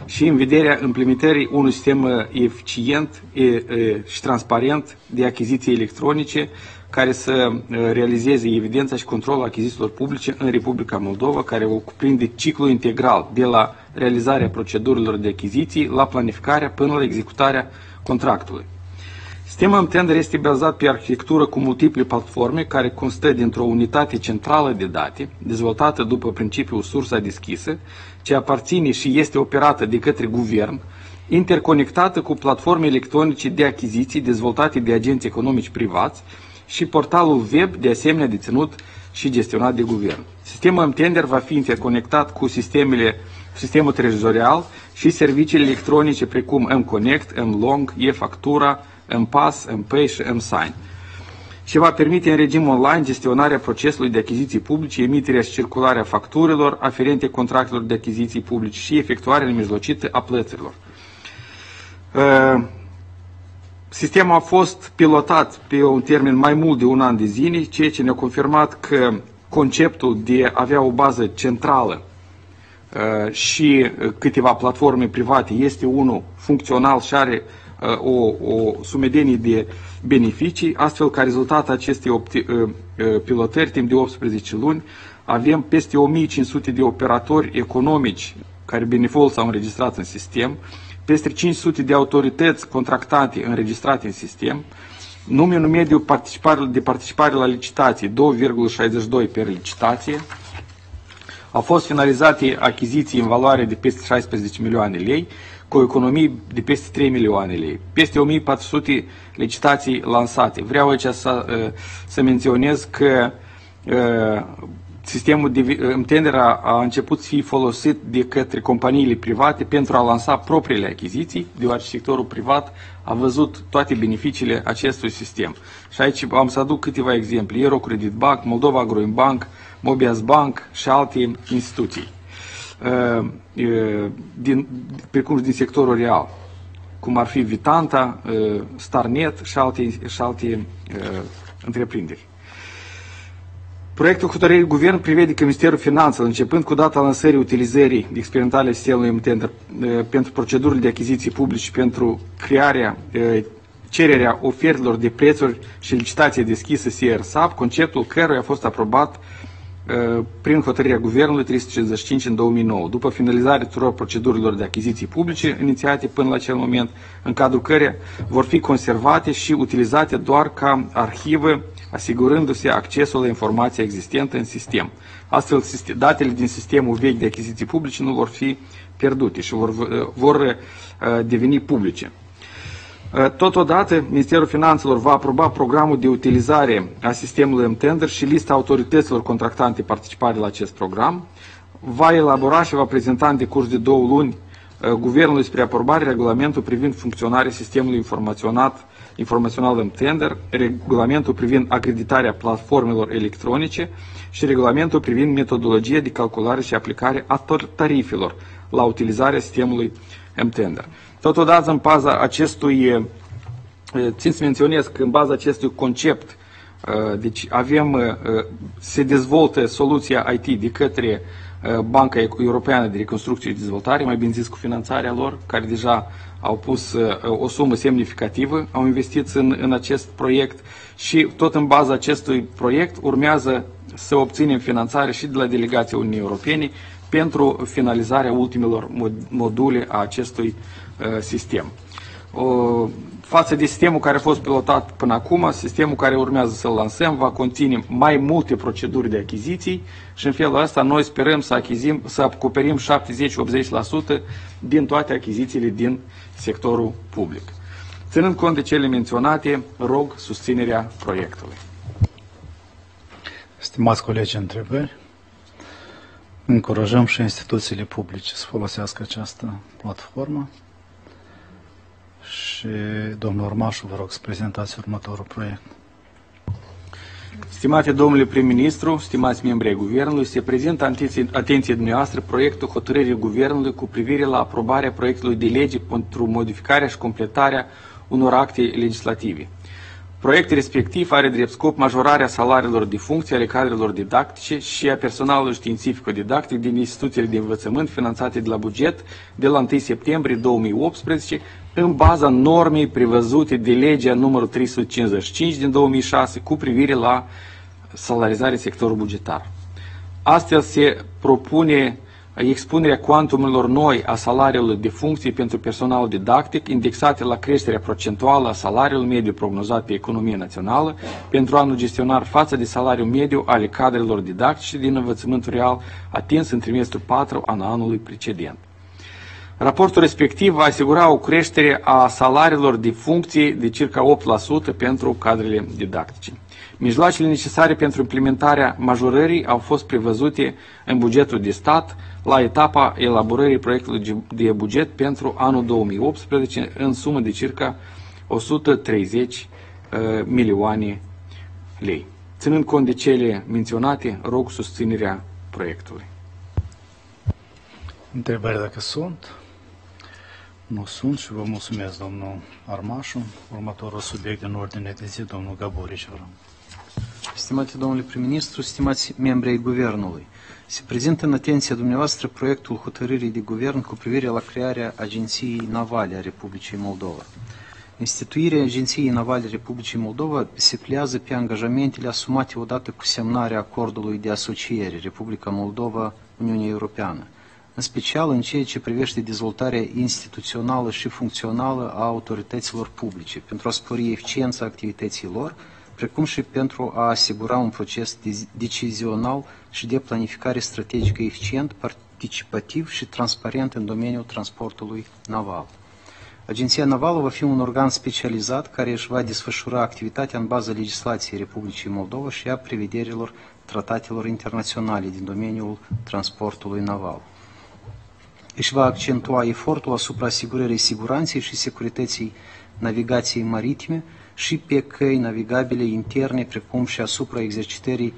și în vederea implementării unui sistem uh, eficient și transparent de achiziții electronice care să uh, realizeze evidența și controlul achizițiilor publice în Republica Moldova, care va cuprinde ciclul integral de la realizarea procedurilor de achiziții la planificarea până la executarea contractului. Sistemul Tender este bazat pe arhitectură cu multiple platforme care constă dintr-o unitate centrală de date, dezvoltată după principiul sursa deschisă, ce aparține și este operată de către guvern, interconectată cu platforme electronice de achiziții dezvoltate de agenți economici privați și portalul web de asemenea deținut și gestionat de guvern. Sistemul M-Tender va fi interconectat cu sistemele, sistemul trezorial și serviciile electronice precum M-Connect, M-Long, E-Factura, M-Pass, M-Pay și M-Sign și va permite în regim online gestionarea procesului de achiziții publice, emiterea și circularea facturilor aferente contractelor de achiziții publice și efectuarea nemijlocită a plăților. Uh, sistemul a fost pilotat pe un termen mai mult de un an de zile, ceea ce ne-a confirmat că conceptul de a avea o bază centrală uh, și câteva platforme private este unul funcțional și are uh, o, o sumedenie de beneficii, astfel ca rezultat acestei uh, uh, pilotări timp de 18 luni avem peste 1500 de operatori economici care benefol s-au înregistrat în sistem, peste 500 de autorități contractate înregistrate în sistem, numărul mediu participare, de participare la licitație 2,62 per licitație, au fost finalizate achiziții în valoare de peste 16 milioane lei, cu o economie de peste 3 milioane lei, peste 1400 licitații lansate. Vreau aici să, uh, să menționez că uh, sistemul de tender a, a început să fie folosit de către companiile private pentru a lansa propriile achiziții, deoarece sectorul privat a văzut toate beneficiile acestui sistem. Și aici am să aduc câteva exemple. Eurocredit Bank, Moldova Bank, Mobias Bank și alte instituții din, precum și din sectorul real. cum ar fi Vitanta, uh, Starnet și alte, și alte uh, întreprinderi. Proiectul hotărârii guvern prevede că Ministerul Finanțelor, începând cu data lansării utilizării experimentale sistemului tender pentru procedurile de achiziții publice și pentru crearea, cererea ofertelor de prețuri și licitație deschisă CRSAP, conceptul căruia a fost aprobat prin hotărârea Guvernului 355 în 2009, după finalizarea tuturor procedurilor de achiziții publice inițiate până la acel moment, în cadrul căreia vor fi conservate și utilizate doar ca arhivă asigurându-se accesul la informația existentă în sistem. Astfel, datele din sistemul vechi de achiziții publice nu vor fi pierdute și vor, vor uh, deveni publice. Uh, totodată, Ministerul Finanțelor va aproba programul de utilizare a sistemului M-Tender și lista autorităților contractante participare la acest program, va elabora și va prezenta în decurs de două luni uh, Guvernului spre aprobare regulamentul privind funcționarea sistemului informaționat informațional în tender, regulamentul privind acreditarea platformelor electronice și regulamentul privind metodologia de calculare și aplicare a tarifelor la utilizarea sistemului M-Tender. Totodată, în baza acestui, țin să menționez că în baza acestui concept, deci avem, se dezvoltă soluția IT de către Banca Europeană de Reconstrucție și Dezvoltare, mai bine zis cu finanțarea lor, care deja au pus uh, o sumă semnificativă, au investit în, în acest proiect și tot în baza acestui proiect urmează să obținem finanțare și de la delegația Uniunii Europene pentru finalizarea ultimelor module a acestui uh, sistem. O, față de sistemul care a fost pilotat până acum, sistemul care urmează să-l lansăm va conține mai multe proceduri de achiziții și în felul ăsta noi sperăm să, achizim, să acoperim 70-80% din toate achizițiile din sectorul public. Ținând cont de cele menționate, rog susținerea proiectului. Stimați colegi, întrebări? Încurajăm și instituțiile publice să folosească această platformă. Și domnul Urmașu, vă rog să prezentați următorul proiect. Stimate domnule prim-ministru, stimați membri ai Guvernului, se prezintă atenție dumneavoastră proiectul hotărârii Guvernului cu privire la aprobarea proiectului de lege pentru modificarea și completarea unor acte legislative. Proiectul respectiv are drept scop majorarea salariilor de funcție ale cadrelor didactice și a personalului științifico-didactic din instituțiile de învățământ finanțate de la buget de la 1 septembrie 2018 în baza normei prevăzute de legea numărul 355 din 2006 cu privire la salarizarea sectorului bugetar. Astfel se propune expunerea cuantumurilor noi a salariului de funcții pentru personal didactic indexate la creșterea procentuală a salariului mediu prognozat pe economia națională pentru anul gestionar față de salariul mediu ale cadrelor didactice din învățământul real atins în trimestrul 4 al anului precedent. Raportul respectiv va asigura o creștere a salariilor de funcții de circa 8% pentru cadrele didactice. Mijloacele necesare pentru implementarea majorării au fost prevăzute în bugetul de stat la etapa elaborării proiectului de buget pentru anul 2018 în sumă de circa 130 uh, milioane lei. Ținând cont de cele menționate, rog susținerea proiectului. Întrebări dacă sunt? Nu sunt și vă mulțumesc, domnul Armașu. Următorul subiect din ordine de zi, domnul Gaborici, vă rog. Stimate domnule prim-ministru, stimați membri ai Guvernului, se prezintă în atenția dumneavoastră proiectul hotărârii de guvern cu privire la crearea Agenției Navale a Republicii Moldova. Instituirea Agenției Navale a Republicii Moldova se pliază pe angajamentele asumate odată cu semnarea acordului de asociere Republica Moldova-Uniunea Europeană, în special în ceea ce privește dezvoltarea instituțională și funcțională a autorităților publice, pentru a spori eficiența activității lor, precum și pentru a asigura un proces decizional și de planificare strategică eficient, participativ și transparent în domeniul transportului naval. Agenția Navală va fi un organ specializat care își va desfășura activitatea în baza legislației Republicii Moldova și a prevederilor tratatelor internaționale din domeniul transportului naval. Își va accentua efortul asupra asigurării siguranței și securității navigației maritime, și pe căi navigabile interne, precum și asupra exercitării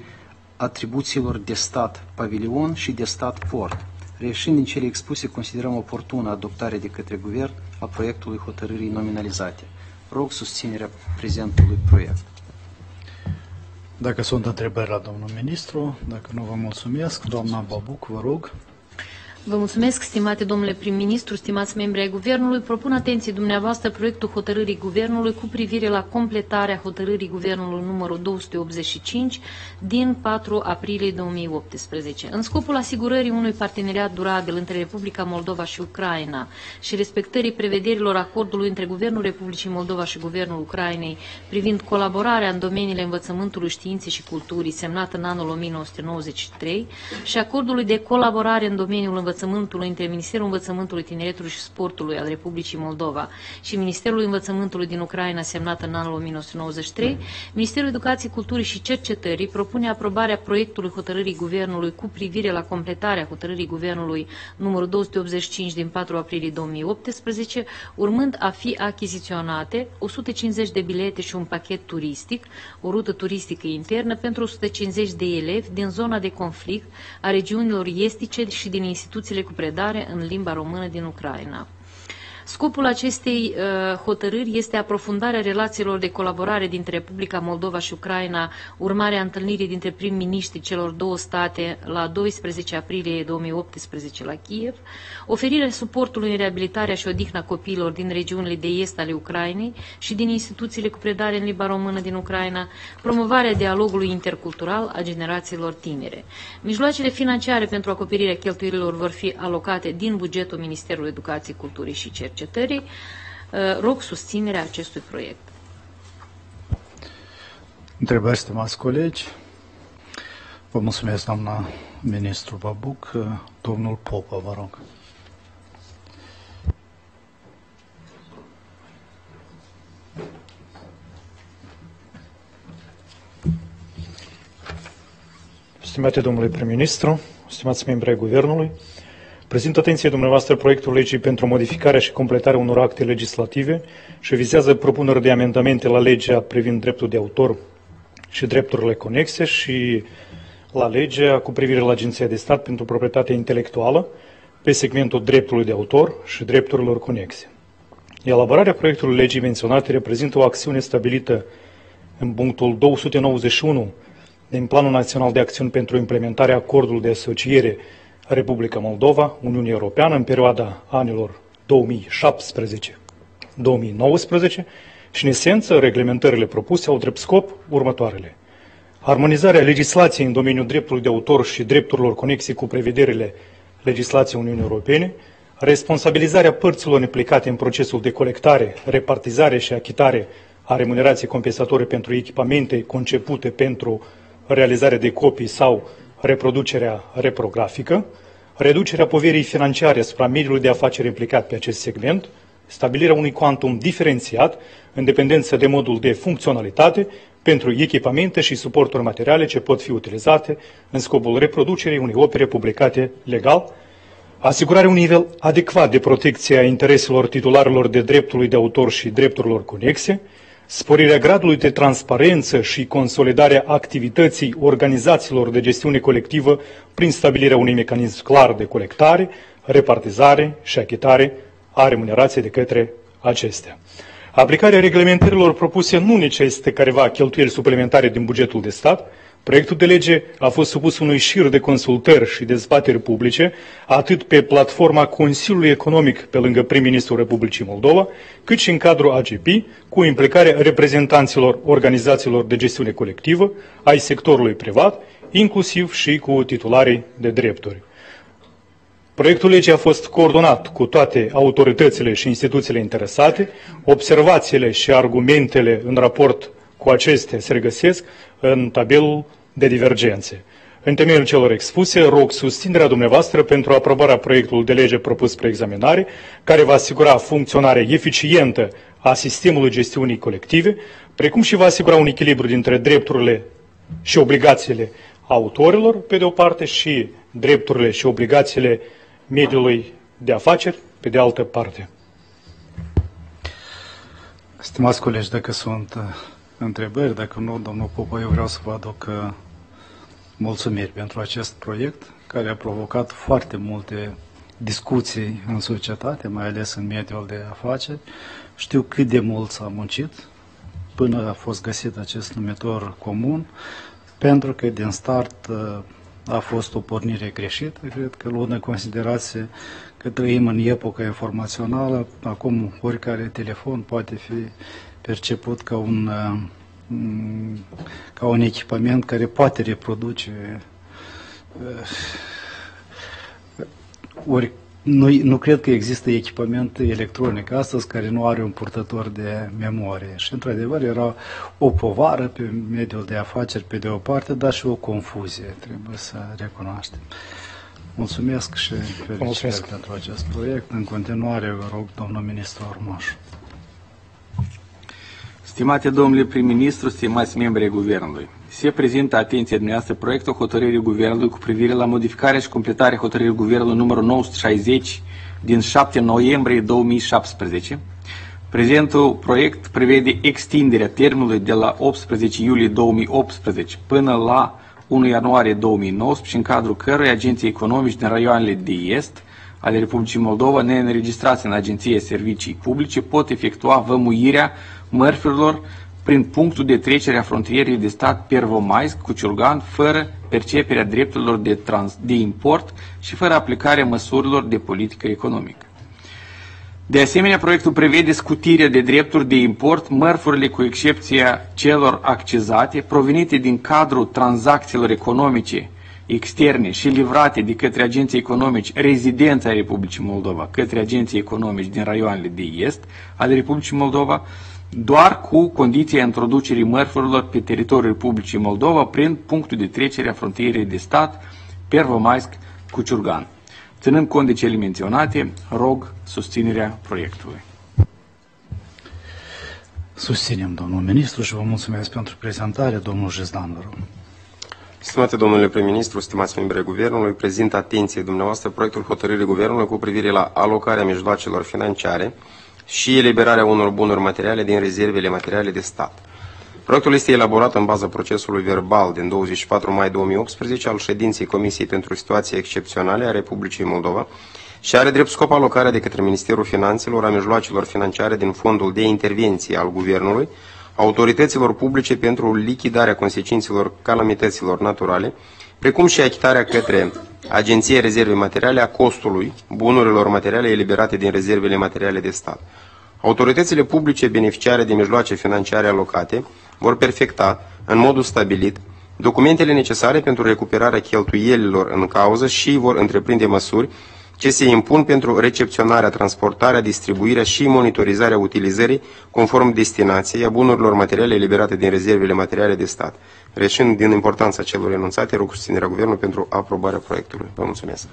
atribuțiilor de stat pavilion și de stat port. Reieșind din cele expuse, considerăm oportună adoptarea de către Guvern a proiectului hotărârii nominalizate. Rog susținerea prezentului proiect. Dacă sunt întrebări la domnul ministru, dacă nu vă mulțumesc, doamna Babuc, vă rog. Vă mulțumesc, stimate domnule prim-ministru, stimați membri ai Guvernului. Propun atenției dumneavoastră proiectul hotărârii Guvernului cu privire la completarea hotărârii Guvernului numărul 285 din 4 aprilie 2018. În scopul asigurării unui parteneriat durabil între Republica Moldova și Ucraina și respectării prevederilor acordului între Guvernul Republicii Moldova și Guvernul Ucrainei privind colaborarea în domeniile învățământului, științei și culturii semnat în anul 1993 și acordului de colaborare în domeniul învățământului Învățământului între Ministerul Învățământului, Tineretului și Sportului al Republicii Moldova și Ministerul Învățământului din Ucraina, semnat în anul 1993, Ministerul Educației, Culturii și Cercetării propune aprobarea proiectului hotărârii Guvernului cu privire la completarea hotărârii Guvernului numărul 285 din 4 aprilie 2018, urmând a fi achiziționate 150 de bilete și un pachet turistic, o rută turistică internă pentru 150 de elevi din zona de conflict a regiunilor estice și din instituții instituțiile cu predare în limba română din Ucraina. Scopul acestei uh, hotărâri este aprofundarea relațiilor de colaborare dintre Republica Moldova și Ucraina, urmarea întâlnirii dintre prim-ministrii celor două state la 12 aprilie 2018 la Kiev, oferirea suportului în reabilitarea și odihna copiilor din regiunile de est ale Ucrainei și din instituțiile cu predare în limba română din Ucraina, promovarea dialogului intercultural a generațiilor tinere. Mijloacele financiare pentru acoperirea cheltuielilor vor fi alocate din bugetul Ministerului Educației, Culturii și Cercetării cercetării. Uh, rog susținerea acestui proiect. Întrebări, stimați colegi? Vă mulțumesc, doamna ministru Babuc. Uh, domnul Popă, vă rog. Stimate domnule prim-ministru, stimați membri ai Guvernului, Prezint atenție dumneavoastră proiectul legii pentru modificarea și completarea unor acte legislative și vizează propuneri de amendamente la legea privind dreptul de autor și drepturile conexe și la legea cu privire la Agenția de Stat pentru Proprietatea Intelectuală pe segmentul dreptului de autor și drepturilor conexe. Elaborarea proiectului legii menționate reprezintă o acțiune stabilită în punctul 291 din Planul Național de Acțiuni pentru implementarea acordului de asociere Republica Moldova, Uniunea Europeană, în perioada anilor 2017-2019 și, în esență, reglementările propuse au drept scop următoarele. Armonizarea legislației în domeniul dreptului de autor și drepturilor conexe cu prevederile legislației Uniunii Europene, responsabilizarea părților implicate în procesul de colectare, repartizare și achitare a remunerației compensatorii pentru echipamente concepute pentru realizare de copii sau reproducerea reprografică, reducerea poverii financiare asupra mediului de afaceri implicat pe acest segment, stabilirea unui quantum diferențiat în dependență de modul de funcționalitate pentru echipamente și suporturi materiale ce pot fi utilizate în scopul reproducerii unei opere publicate legal, asigurarea unui nivel adecvat de protecție a intereselor titularilor de dreptului de autor și drepturilor conexe, sporirea gradului de transparență și consolidarea activității organizațiilor de gestiune colectivă prin stabilirea unui mecanism clar de colectare, repartizare și achitare a remunerației de către acestea. Aplicarea reglementărilor propuse nu necesită careva cheltuieli suplimentare din bugetul de stat, Proiectul de lege a fost supus unui șir de consultări și dezbateri publice, atât pe platforma Consiliului Economic pe lângă prim-ministrul Republicii Moldova, cât și în cadrul AGP, cu implicarea reprezentanților organizațiilor de gestiune colectivă, ai sectorului privat, inclusiv și cu titularii de drepturi. Proiectul legii a fost coordonat cu toate autoritățile și instituțiile interesate, observațiile și argumentele în raport cu acestea se regăsesc în tabelul de divergențe. În temeiul celor expuse, rog susținerea dumneavoastră pentru aprobarea proiectului de lege propus pre examinare, care va asigura funcționarea eficientă a sistemului gestiunii colective, precum și va asigura un echilibru dintre drepturile și obligațiile autorilor, pe de o parte, și drepturile și obligațiile mediului de afaceri, pe de altă parte. Stimați colegi, dacă sunt întrebări. Dacă nu, domnul Popa, eu vreau să vă aduc uh, mulțumiri pentru acest proiect care a provocat foarte multe discuții în societate, mai ales în mediul de afaceri. Știu cât de mult s-a muncit până a fost găsit acest numitor comun, pentru că din start uh, a fost o pornire greșită. Cred că luând în considerație că trăim în epoca informațională, acum oricare telefon poate fi perceput ca un, uh, ca un echipament care poate reproduce uh, ori nu, nu cred că există echipament electronic astăzi care nu are un purtător de memorie. Și, într-adevăr, era o povară pe mediul de afaceri, pe de o parte, dar și o confuzie, trebuie să recunoaștem. Mulțumesc și felicitări pentru acest proiect. În continuare, vă rog, domnul ministru Ormoș. Stimate domnule prim-ministru, stimați membri ai Guvernului, se prezintă atenție dumneavoastră proiectul hotărârii Guvernului cu privire la modificarea și completarea hotărârii Guvernului numărul 960 din 7 noiembrie 2017. Prezentul proiect prevede extinderea termenului de la 18 iulie 2018 până la 1 ianuarie 2019, în cadrul cărui agenții economici din raioanele de est ale Republicii Moldova, neînregistrați în Agenție Servicii Publice, pot efectua vămuirea mărfurilor prin punctul de trecere a frontierei de stat Pervomaisk cu Ciurgan, fără perceperea drepturilor de, trans, de import și fără aplicarea măsurilor de politică economică. De asemenea, proiectul prevede scutirea de drepturi de import mărfurile cu excepția celor accizate provenite din cadrul tranzacțiilor economice externe și livrate de către agenții economici rezidența Republicii Moldova către agenții economici din raioanele de est ale Republicii Moldova, doar cu condiția introducerii mărfurilor pe teritoriul Republicii Moldova prin punctul de trecere a frontierei de stat Pervomaisk cu Ciurgan. Ținând cont de cele menționate, rog susținerea proiectului. Susținem, domnul ministru, și vă mulțumesc pentru prezentare, domnul Jezdan, vă rog. Stimate domnule prim-ministru, stimați membri ai Guvernului, prezint atenție dumneavoastră proiectul hotărârii Guvernului cu privire la alocarea mijloacelor financiare și eliberarea unor bunuri materiale din rezervele materiale de stat. Proiectul este elaborat în baza procesului verbal din 24 mai 2018 al ședinței Comisiei pentru Situații Excepționale a Republicii Moldova și are drept scop alocarea de către Ministerul Finanțelor a mijloacelor financiare din fondul de intervenție al Guvernului autorităților publice pentru lichidarea consecințelor calamităților naturale, precum și achitarea către Agenția Rezerve Materiale a costului bunurilor materiale eliberate din rezervele materiale de stat. Autoritățile publice beneficiare de mijloace financiare alocate vor perfecta, în modul stabilit, documentele necesare pentru recuperarea cheltuielilor în cauză și vor întreprinde măsuri ce se impun pentru recepționarea, transportarea, distribuirea și monitorizarea utilizării conform destinației a bunurilor materiale eliberate din rezervele materiale de stat. Reșind din importanța celor enunțate, rog susținerea Guvernului pentru aprobarea proiectului. Vă mulțumesc.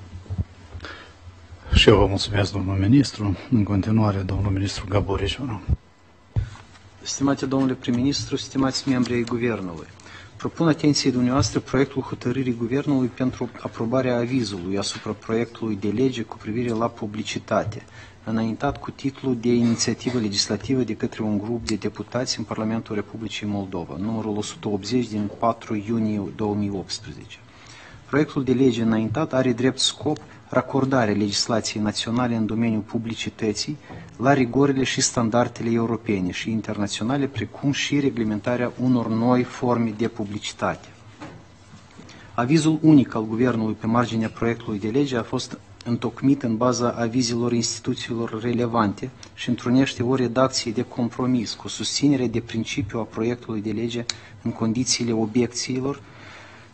Și eu vă mulțumesc, domnul ministru. În continuare, domnul ministru Gaborici, vă rog. Stimate domnule prim-ministru, stimați membri ai Guvernului, Propun atenției dumneavoastră proiectul hotărârii Guvernului pentru aprobarea avizului asupra proiectului de lege cu privire la publicitate, înaintat cu titlul de inițiativă legislativă de către un grup de deputați în Parlamentul Republicii Moldova, numărul 180 din 4 iunie 2018. Proiectul de lege înaintat are drept scop racordarea legislației naționale în domeniul publicității la rigorile și standardele europene și internaționale, precum și reglementarea unor noi forme de publicitate. Avizul unic al Guvernului pe marginea proiectului de lege a fost întocmit în baza avizilor instituțiilor relevante și întrunește o redacție de compromis cu susținere de principiu a proiectului de lege în condițiile obiecțiilor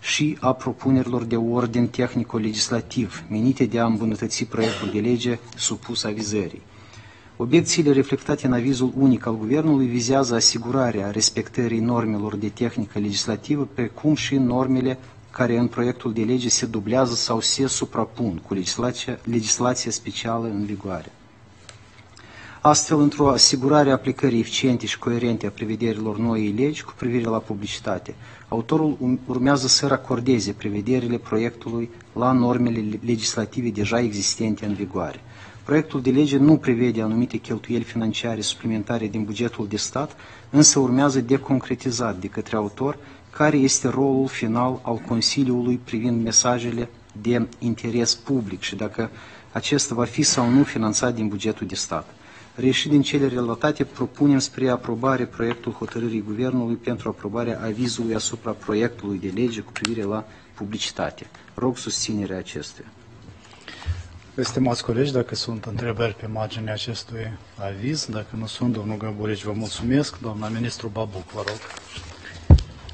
și a propunerilor de ordin tehnico-legislativ menite de a îmbunătăți proiectul de lege supus avizării. Obiecțiile reflectate în avizul unic al Guvernului vizează asigurarea respectării normelor de tehnică legislativă, precum și normele care în proiectul de lege se dublează sau se suprapun cu legislația, legislația specială în vigoare. Astfel, într-o asigurare a aplicării eficiente și coerente a prevederilor noii legi cu privire la publicitate, autorul urmează să racordeze prevederile proiectului la normele legislative deja existente în vigoare. Proiectul de lege nu prevede anumite cheltuieli financiare suplimentare din bugetul de stat, însă urmează de concretizat de către autor care este rolul final al Consiliului privind mesajele de interes public și dacă acesta va fi sau nu finanțat din bugetul de stat. Reșit din cele relatate, propunem spre aprobare proiectul hotărârii Guvernului pentru aprobarea avizului asupra proiectului de lege cu privire la publicitate. Rog susținerea acestuia. Stimați colegi, dacă sunt întrebări pe marginea acestui aviz, dacă nu sunt, domnul Găburici, vă mulțumesc. Doamna ministru Babuc, vă rog.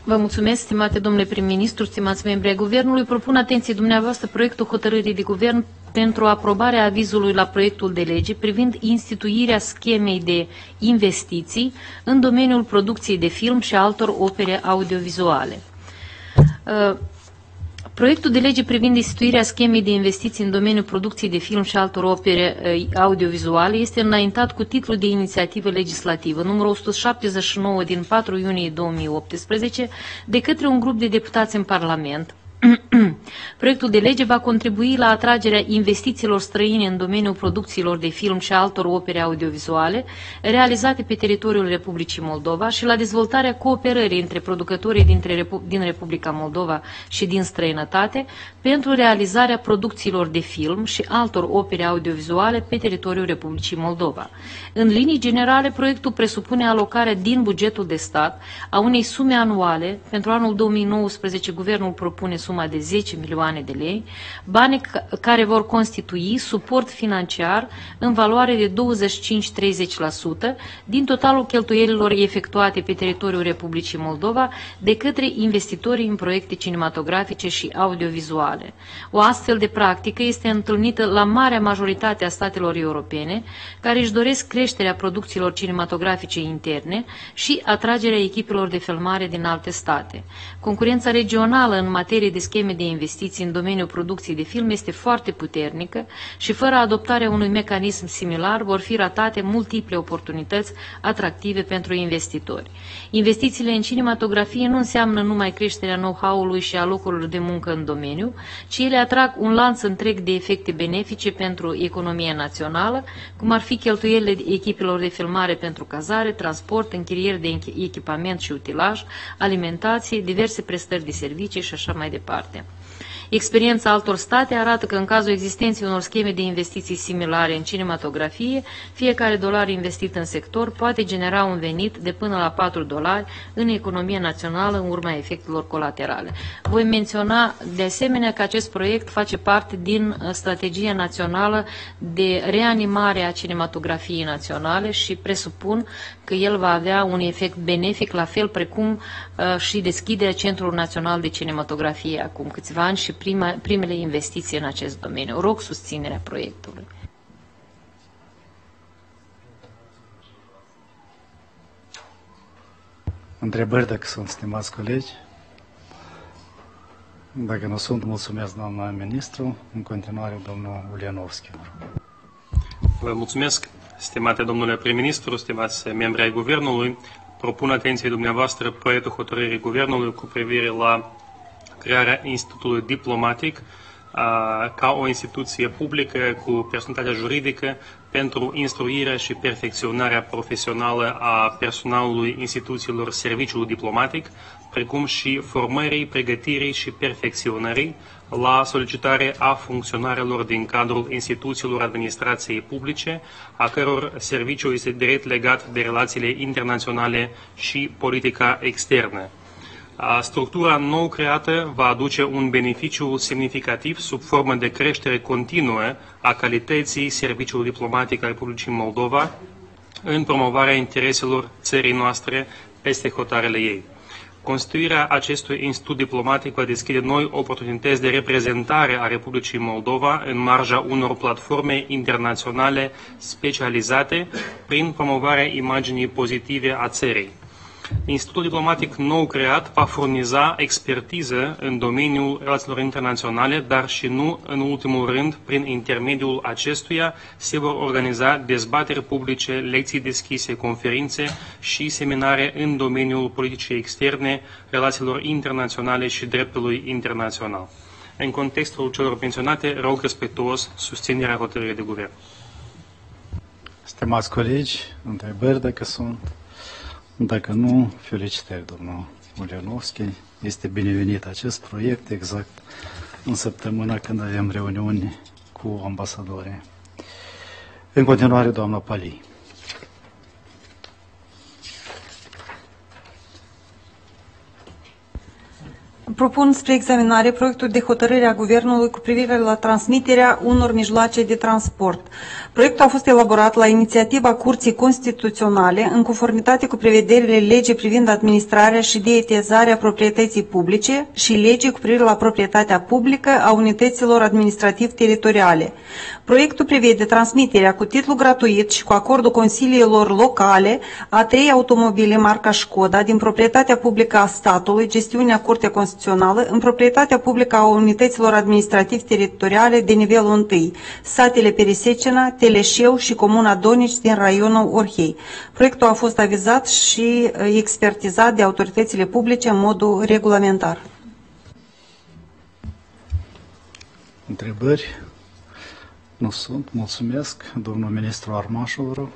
Vă mulțumesc, stimate domnule prim-ministru, stimați membri ai Guvernului. Propun atenție dumneavoastră proiectul hotărârii de guvern pentru aprobarea avizului la proiectul de lege privind instituirea schemei de investiții în domeniul producției de film și altor opere audiovizuale. Uh, Proiectul de lege privind instituirea schemei de investiții în domeniul producției de film și altor opere uh, audiovizuale este înaintat cu titlul de inițiativă legislativă numărul 179 din 4 iunie 2018 de către un grup de deputați în Parlament, Proiectul de lege va contribui la atragerea investițiilor străine în domeniul producțiilor de film și altor opere audiovizuale realizate pe teritoriul Republicii Moldova și la dezvoltarea cooperării între producătorii dintre, din Republica Moldova și din străinătate pentru realizarea producțiilor de film și altor opere audiovizuale pe teritoriul Republicii Moldova. În linii generale, proiectul presupune alocarea din bugetul de stat a unei sume anuale. Pentru anul 2019, Guvernul propune suma de 10 milioane de lei, bani care vor constitui suport financiar în valoare de 25-30% din totalul cheltuielilor efectuate pe teritoriul Republicii Moldova de către investitorii în proiecte cinematografice și audiovizuale. O astfel de practică este întâlnită la marea majoritate a statelor europene, care își doresc creșterea producțiilor cinematografice interne și atragerea echipelor de filmare din alte state. Concurența regională în materie de scheme de investiții în domeniul producției de film este foarte puternică și fără adoptarea unui mecanism similar vor fi ratate multiple oportunități atractive pentru investitori. Investițiile în cinematografie nu înseamnă numai creșterea know-how-ului și a locurilor de muncă în domeniu, ci ele atrag un lanț întreg de efecte benefice pentru economia națională, cum ar fi cheltuielile echipelor de filmare pentru cazare, transport, închiriere de echipament și utilaj, alimentație, diverse prestări de servicii și așa mai departe. Experiența altor state arată că în cazul existenței unor scheme de investiții similare în cinematografie, fiecare dolar investit în sector poate genera un venit de până la 4 dolari în economia națională în urma efectelor colaterale. Voi menționa de asemenea că acest proiect face parte din uh, strategia națională de reanimare a cinematografiei naționale și presupun că el va avea un efect benefic, la fel precum uh, și deschiderea Centrului Național de Cinematografie acum câțiva ani și prima, primele investiții în acest domeniu. Rog susținerea proiectului. Întrebări dacă sunt, stimați colegi? Dacă nu sunt, mulțumesc, doamna ministru. În continuare, domnul Ulianovski. Vă mulțumesc, stimate domnule prim-ministru, stimați membri ai Guvernului. Propun atenției dumneavoastră proiectul hotărârii Guvernului cu privire la crearea Institutului Diplomatic ca o instituție publică cu personalitate juridică pentru instruirea și perfecționarea profesională a personalului instituțiilor serviciului diplomatic, precum și formării, pregătirii și perfecționării la solicitare a funcționarilor din cadrul instituțiilor administrației publice, a căror serviciu este direct legat de relațiile internaționale și politica externă. Structura nou creată va aduce un beneficiu semnificativ sub formă de creștere continuă a calității serviciului diplomatic al Republicii Moldova în promovarea intereselor țării noastre peste hotarele ei. Constituirea acestui institut diplomatic va deschide noi oportunități de reprezentare a Republicii Moldova în marja unor platforme internaționale specializate prin promovarea imaginii pozitive a țării. Institutul diplomatic nou creat va furniza expertiză în domeniul relațiilor internaționale, dar și nu în ultimul rând, prin intermediul acestuia se vor organiza dezbateri publice, lecții deschise, conferințe și seminare în domeniul politicii externe, relațiilor internaționale și dreptului internațional. În contextul celor menționate, rog respectuos susținerea hotărârii de guvern. Stimați colegi, întrebări dacă sunt. Dacă nu, felicitări, domnul Ulianovski. Este binevenit acest proiect, exact în săptămână când avem reuniuni cu ambasadorii. În continuare, doamna Pali. Propun spre examinare proiectul de hotărâre a Guvernului cu privire la transmiterea unor mijloace de transport. Proiectul a fost elaborat la inițiativa Curții Constituționale în conformitate cu prevederile legii privind administrarea și dietizarea proprietății publice și legii cu privire la proprietatea publică a unităților administrativ-teritoriale. Proiectul prevede transmiterea cu titlu gratuit și cu acordul consiliilor locale a trei automobile marca Școda din proprietatea publică a statului, gestiunea Curtea Constituțională, în proprietatea publică a unităților administrativ-teritoriale de nivelul 1, satele Perisecena, Teleșeu și Comuna Donici din raionul Orhei. Proiectul a fost avizat și uh, expertizat de autoritățile publice în modul regulamentar. Întrebări? Nu sunt. Mulțumesc. Domnul ministru Armașu, vă rog.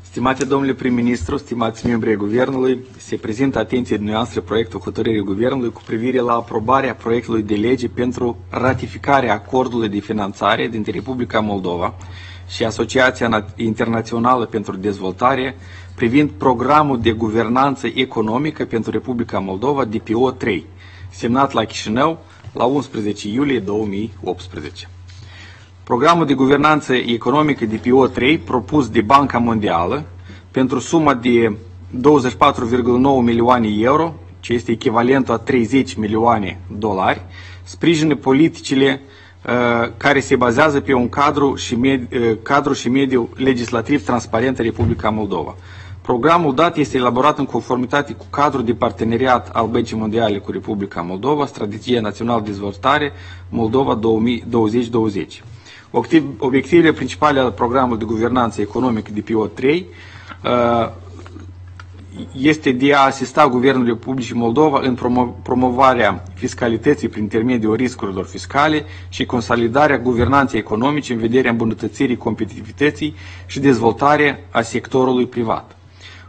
Stimate domnule prim-ministru, stimați membri ai Guvernului, se prezintă atenție dumneavoastră proiectul hotărârii Guvernului cu privire la aprobarea proiectului de lege pentru ratificarea acordului de finanțare dintre Republica Moldova și Asociația Internațională pentru Dezvoltare privind programul de guvernanță economică pentru Republica Moldova DPO 3, semnat la Chișinău la 11 iulie 2018. Programul de guvernanță economică de PO3 propus de Banca Mondială pentru suma de 24,9 milioane euro, ce este echivalentul a 30 milioane dolari, sprijină politicile uh, care se bazează pe un cadru și, med, uh, cadru și mediu legislativ transparent în Republica Moldova. Programul dat este elaborat în conformitate cu cadrul de parteneriat al Băncii Mondiale cu Republica Moldova, Strategia Națională de Dezvoltare Moldova 2020. Obiectivele principale ale programului de guvernanță economică de PO3 este de a asista Guvernul Republicii Moldova în promovarea fiscalității prin intermediul riscurilor fiscale și consolidarea guvernanței economice în vederea îmbunătățirii competitivității și dezvoltarea a sectorului privat.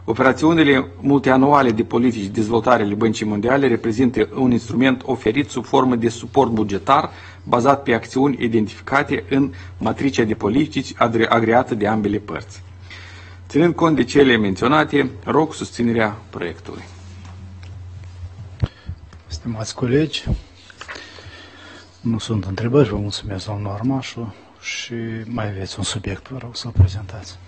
Operațiunile multianuale de politici de dezvoltare ale Băncii Mondiale reprezintă un instrument oferit sub formă de suport bugetar bazat pe acțiuni identificate în matricea de politici agreată de ambele părți. Ținând cont de cele menționate, rog susținerea proiectului. Stimați colegi, nu sunt întrebări, vă mulțumesc, domnul Armașu, și mai aveți un subiect, vă rog să-l prezentați.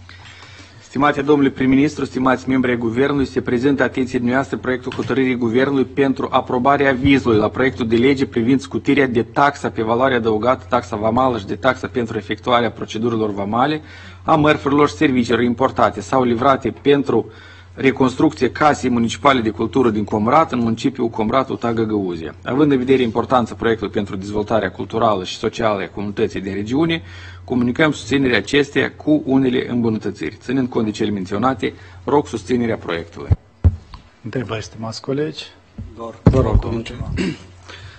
Stimate domnule prim-ministru, stimați membri ai Guvernului, se prezintă atenției dumneavoastră proiectul hotărârii Guvernului pentru aprobarea avizului la proiectul de lege privind scutirea de taxa pe valoare adăugată, taxa vamală și de taxa pentru efectuarea procedurilor vamale a mărfurilor și serviciilor importate. Sau livrate pentru reconstrucție casei municipale de cultură din Comrat, în municipiul Comrat, Utaga Găuzia. Având în vedere importanța proiectului pentru dezvoltarea culturală și socială a comunității din regiune, comunicăm susținerea acesteia cu unele îmbunătățiri. Ținând cont de cele menționate, rog susținerea proiectului. Întrebări, stimați colegi? Doar, Vă rog, domnule.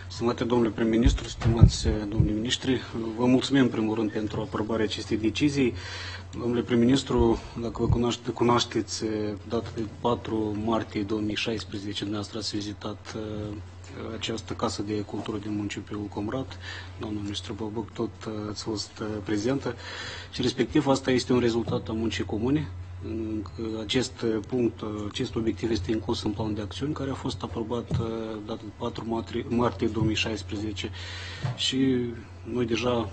Stimate domnule prim-ministru, stimați domnule ministri, vă mulțumim în primul rând pentru aprobarea acestei decizii. Domnule prim-ministru, dacă vă cunoaște, cunoașteți, data de 4 martie 2016, dumneavoastră ați vizitat uh, această casă de cultură din municipiul Comrat, domnul ministru Băbuc tot uh, ați fost uh, prezentă și respectiv asta este un rezultat al muncii comune. Acest punct, acest obiectiv este inclus în planul de acțiuni care a fost aprobat data de 4 martie 2016 și noi deja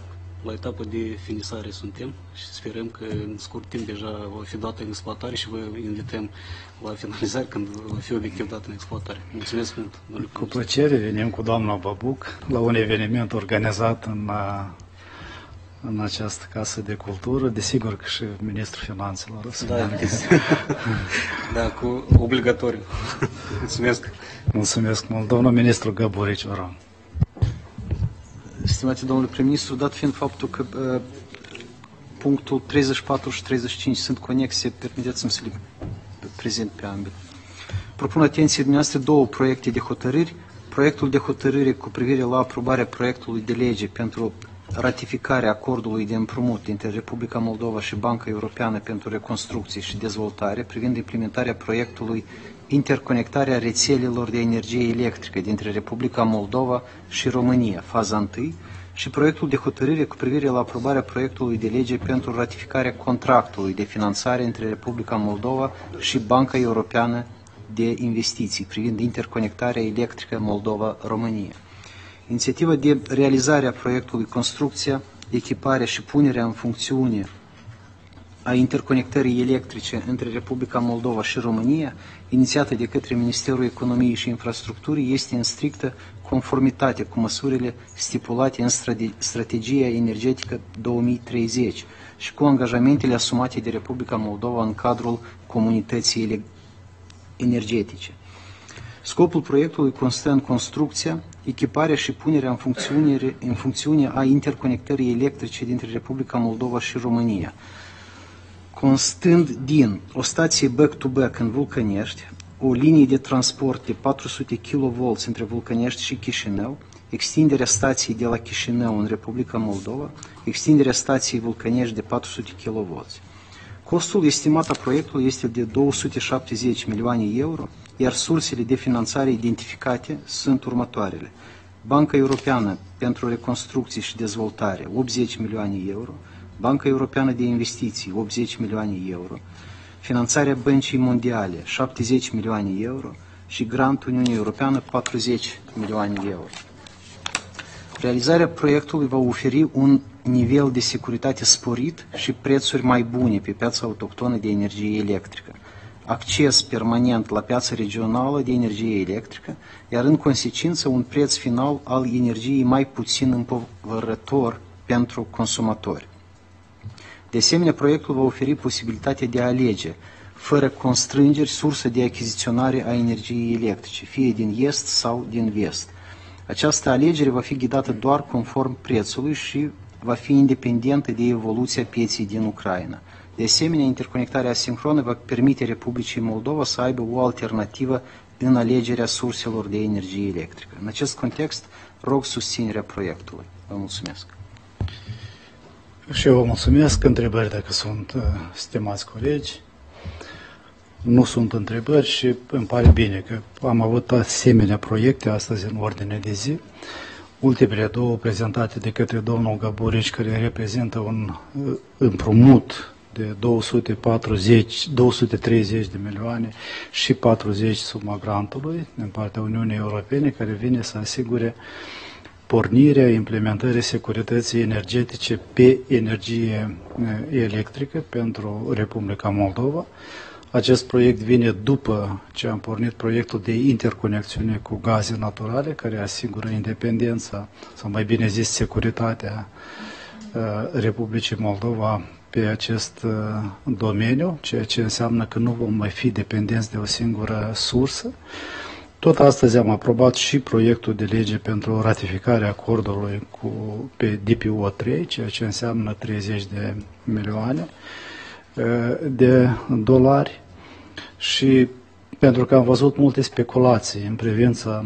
la etapă de finisare suntem și sperăm că în scurt timp deja va fi dată în exploatare și vă invităm la finalizare când va fi obiectiv dat în exploatare. Mulțumesc mult, domnule Cu plăcere venim cu doamna Babuc la un eveniment organizat în, în această casă de cultură, desigur că și Ministrul Finanțelor. Da, da, cu obligatoriu. Mulțumesc. Mulțumesc mult. Domnul Ministru Găburici, vă rog. Stimate domnule prim-ministru, dat fiind faptul că uh, punctul 34 și 35 sunt conexe, permiteți-mi să le prezint pe ambele. Propun atenție dumneavoastră două proiecte de hotărâri. Proiectul de hotărâre cu privire la aprobarea proiectului de lege pentru ratificarea acordului de împrumut între Republica Moldova și Banca Europeană pentru Reconstrucție și Dezvoltare privind implementarea proiectului interconectarea rețelelor de energie electrică dintre Republica Moldova și România, faza 1, și proiectul de hotărâre cu privire la aprobarea proiectului de lege pentru ratificarea contractului de finanțare între Republica Moldova și Banca Europeană de Investiții privind interconectarea electrică Moldova-România. Inițiativa de realizare a proiectului construcția, echiparea și punerea în funcțiune a interconectării electrice între Republica Moldova și România, inițiată de către Ministerul Economiei și Infrastructurii, este în strictă conformitate cu măsurile stipulate în strategia energetică 2030 și cu angajamentele asumate de Republica Moldova în cadrul comunității energetice. Scopul proiectului constă în construcția, echiparea și punerea în funcțiune, în funcțiune a interconectării electrice dintre Republica Moldova și România, constând din o stație back-to-back în Vulcănești, o linie de transport de 400 kV între Vulcănești și Chișinău, extinderea stației de la Chișinău în Republica Moldova, extinderea stației Vulcănești de 400 kV. Costul estimat a proiectului este de 270 milioane euro, iar sursele de finanțare identificate sunt următoarele. Banca Europeană pentru Reconstrucție și Dezvoltare, 80 milioane euro, Banca Europeană de Investiții, 80 milioane euro, finanțarea Băncii Mondiale, 70 milioane euro și grant Uniunii Europeană, 40 milioane euro. Realizarea proiectului va oferi un nivel de securitate sporit și prețuri mai bune pe piața autohtonă de energie electrică, acces permanent la piața regională de energie electrică, iar în consecință un preț final al energiei mai puțin împovărător pentru consumatori. De asemenea, proiectul va oferi posibilitatea de a alege, fără constrângeri, sursă de achiziționare a energiei electrice, fie din est sau din vest. Această alegere va fi ghidată doar conform prețului și va fi independentă de evoluția pieței din Ucraina. De asemenea, interconectarea asincronă va permite Republicii Moldova să aibă o alternativă în alegerea surselor de energie electrică. În acest context, rog susținerea proiectului. Vă mulțumesc. Și eu vă mulțumesc. Întrebări dacă sunt, uh, stimați colegi. Nu sunt întrebări și îmi pare bine că am avut asemenea proiecte astăzi în ordine de zi. Ultimele două prezentate de către domnul Gaburici, care reprezintă un uh, împrumut de 240, 230 de milioane și 40 suma grantului din partea Uniunii Europene, care vine să asigure pornirea implementării securității energetice pe energie eh, electrică pentru Republica Moldova. Acest proiect vine după ce am pornit proiectul de interconexiune cu gaze naturale, care asigură independența, sau mai bine zis securitatea eh, Republicii Moldova pe acest eh, domeniu, ceea ce înseamnă că nu vom mai fi dependenți de o singură sursă. Tot astăzi am aprobat și proiectul de lege pentru ratificarea acordului cu, pe DPO 3, ceea ce înseamnă 30 de milioane de dolari. Și pentru că am văzut multe speculații în privința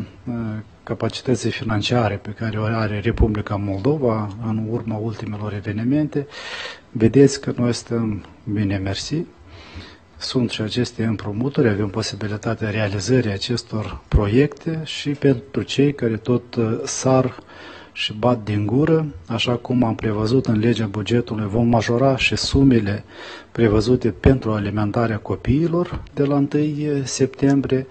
capacității financiare pe care o are Republica Moldova în urma ultimelor evenimente, vedeți că noi stăm bine mersi, sunt și aceste împrumuturi, avem posibilitatea realizării acestor proiecte și pentru cei care tot uh, sar și bat din gură, așa cum am prevăzut în legea bugetului, vom majora și sumele prevăzute pentru alimentarea copiilor de la 1 septembrie.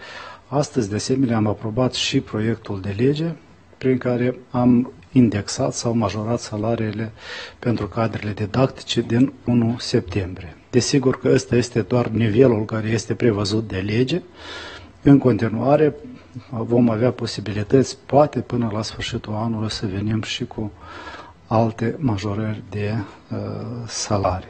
Astăzi, de asemenea, am aprobat și proiectul de lege prin care am indexat sau majorat salariile pentru cadrele didactice din 1 septembrie. Desigur că ăsta este doar nivelul care este prevăzut de lege. În continuare vom avea posibilități, poate până la sfârșitul anului, să venim și cu alte majorări de uh, salarii.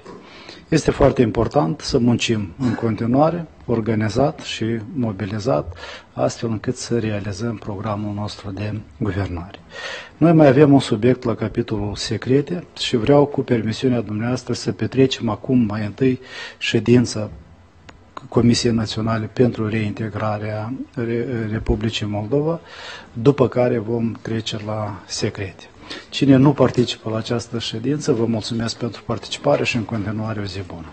Este foarte important să muncim în continuare, organizat și mobilizat, astfel încât să realizăm programul nostru de guvernare. Noi mai avem un subiect la capitolul secrete și vreau cu permisiunea dumneavoastră să petrecem acum mai întâi ședința Comisiei Naționale pentru Reintegrarea Republicii Moldova, după care vom trece la secrete. Cine nu participă la această ședință, vă mulțumesc pentru participare și în continuare o zi bună.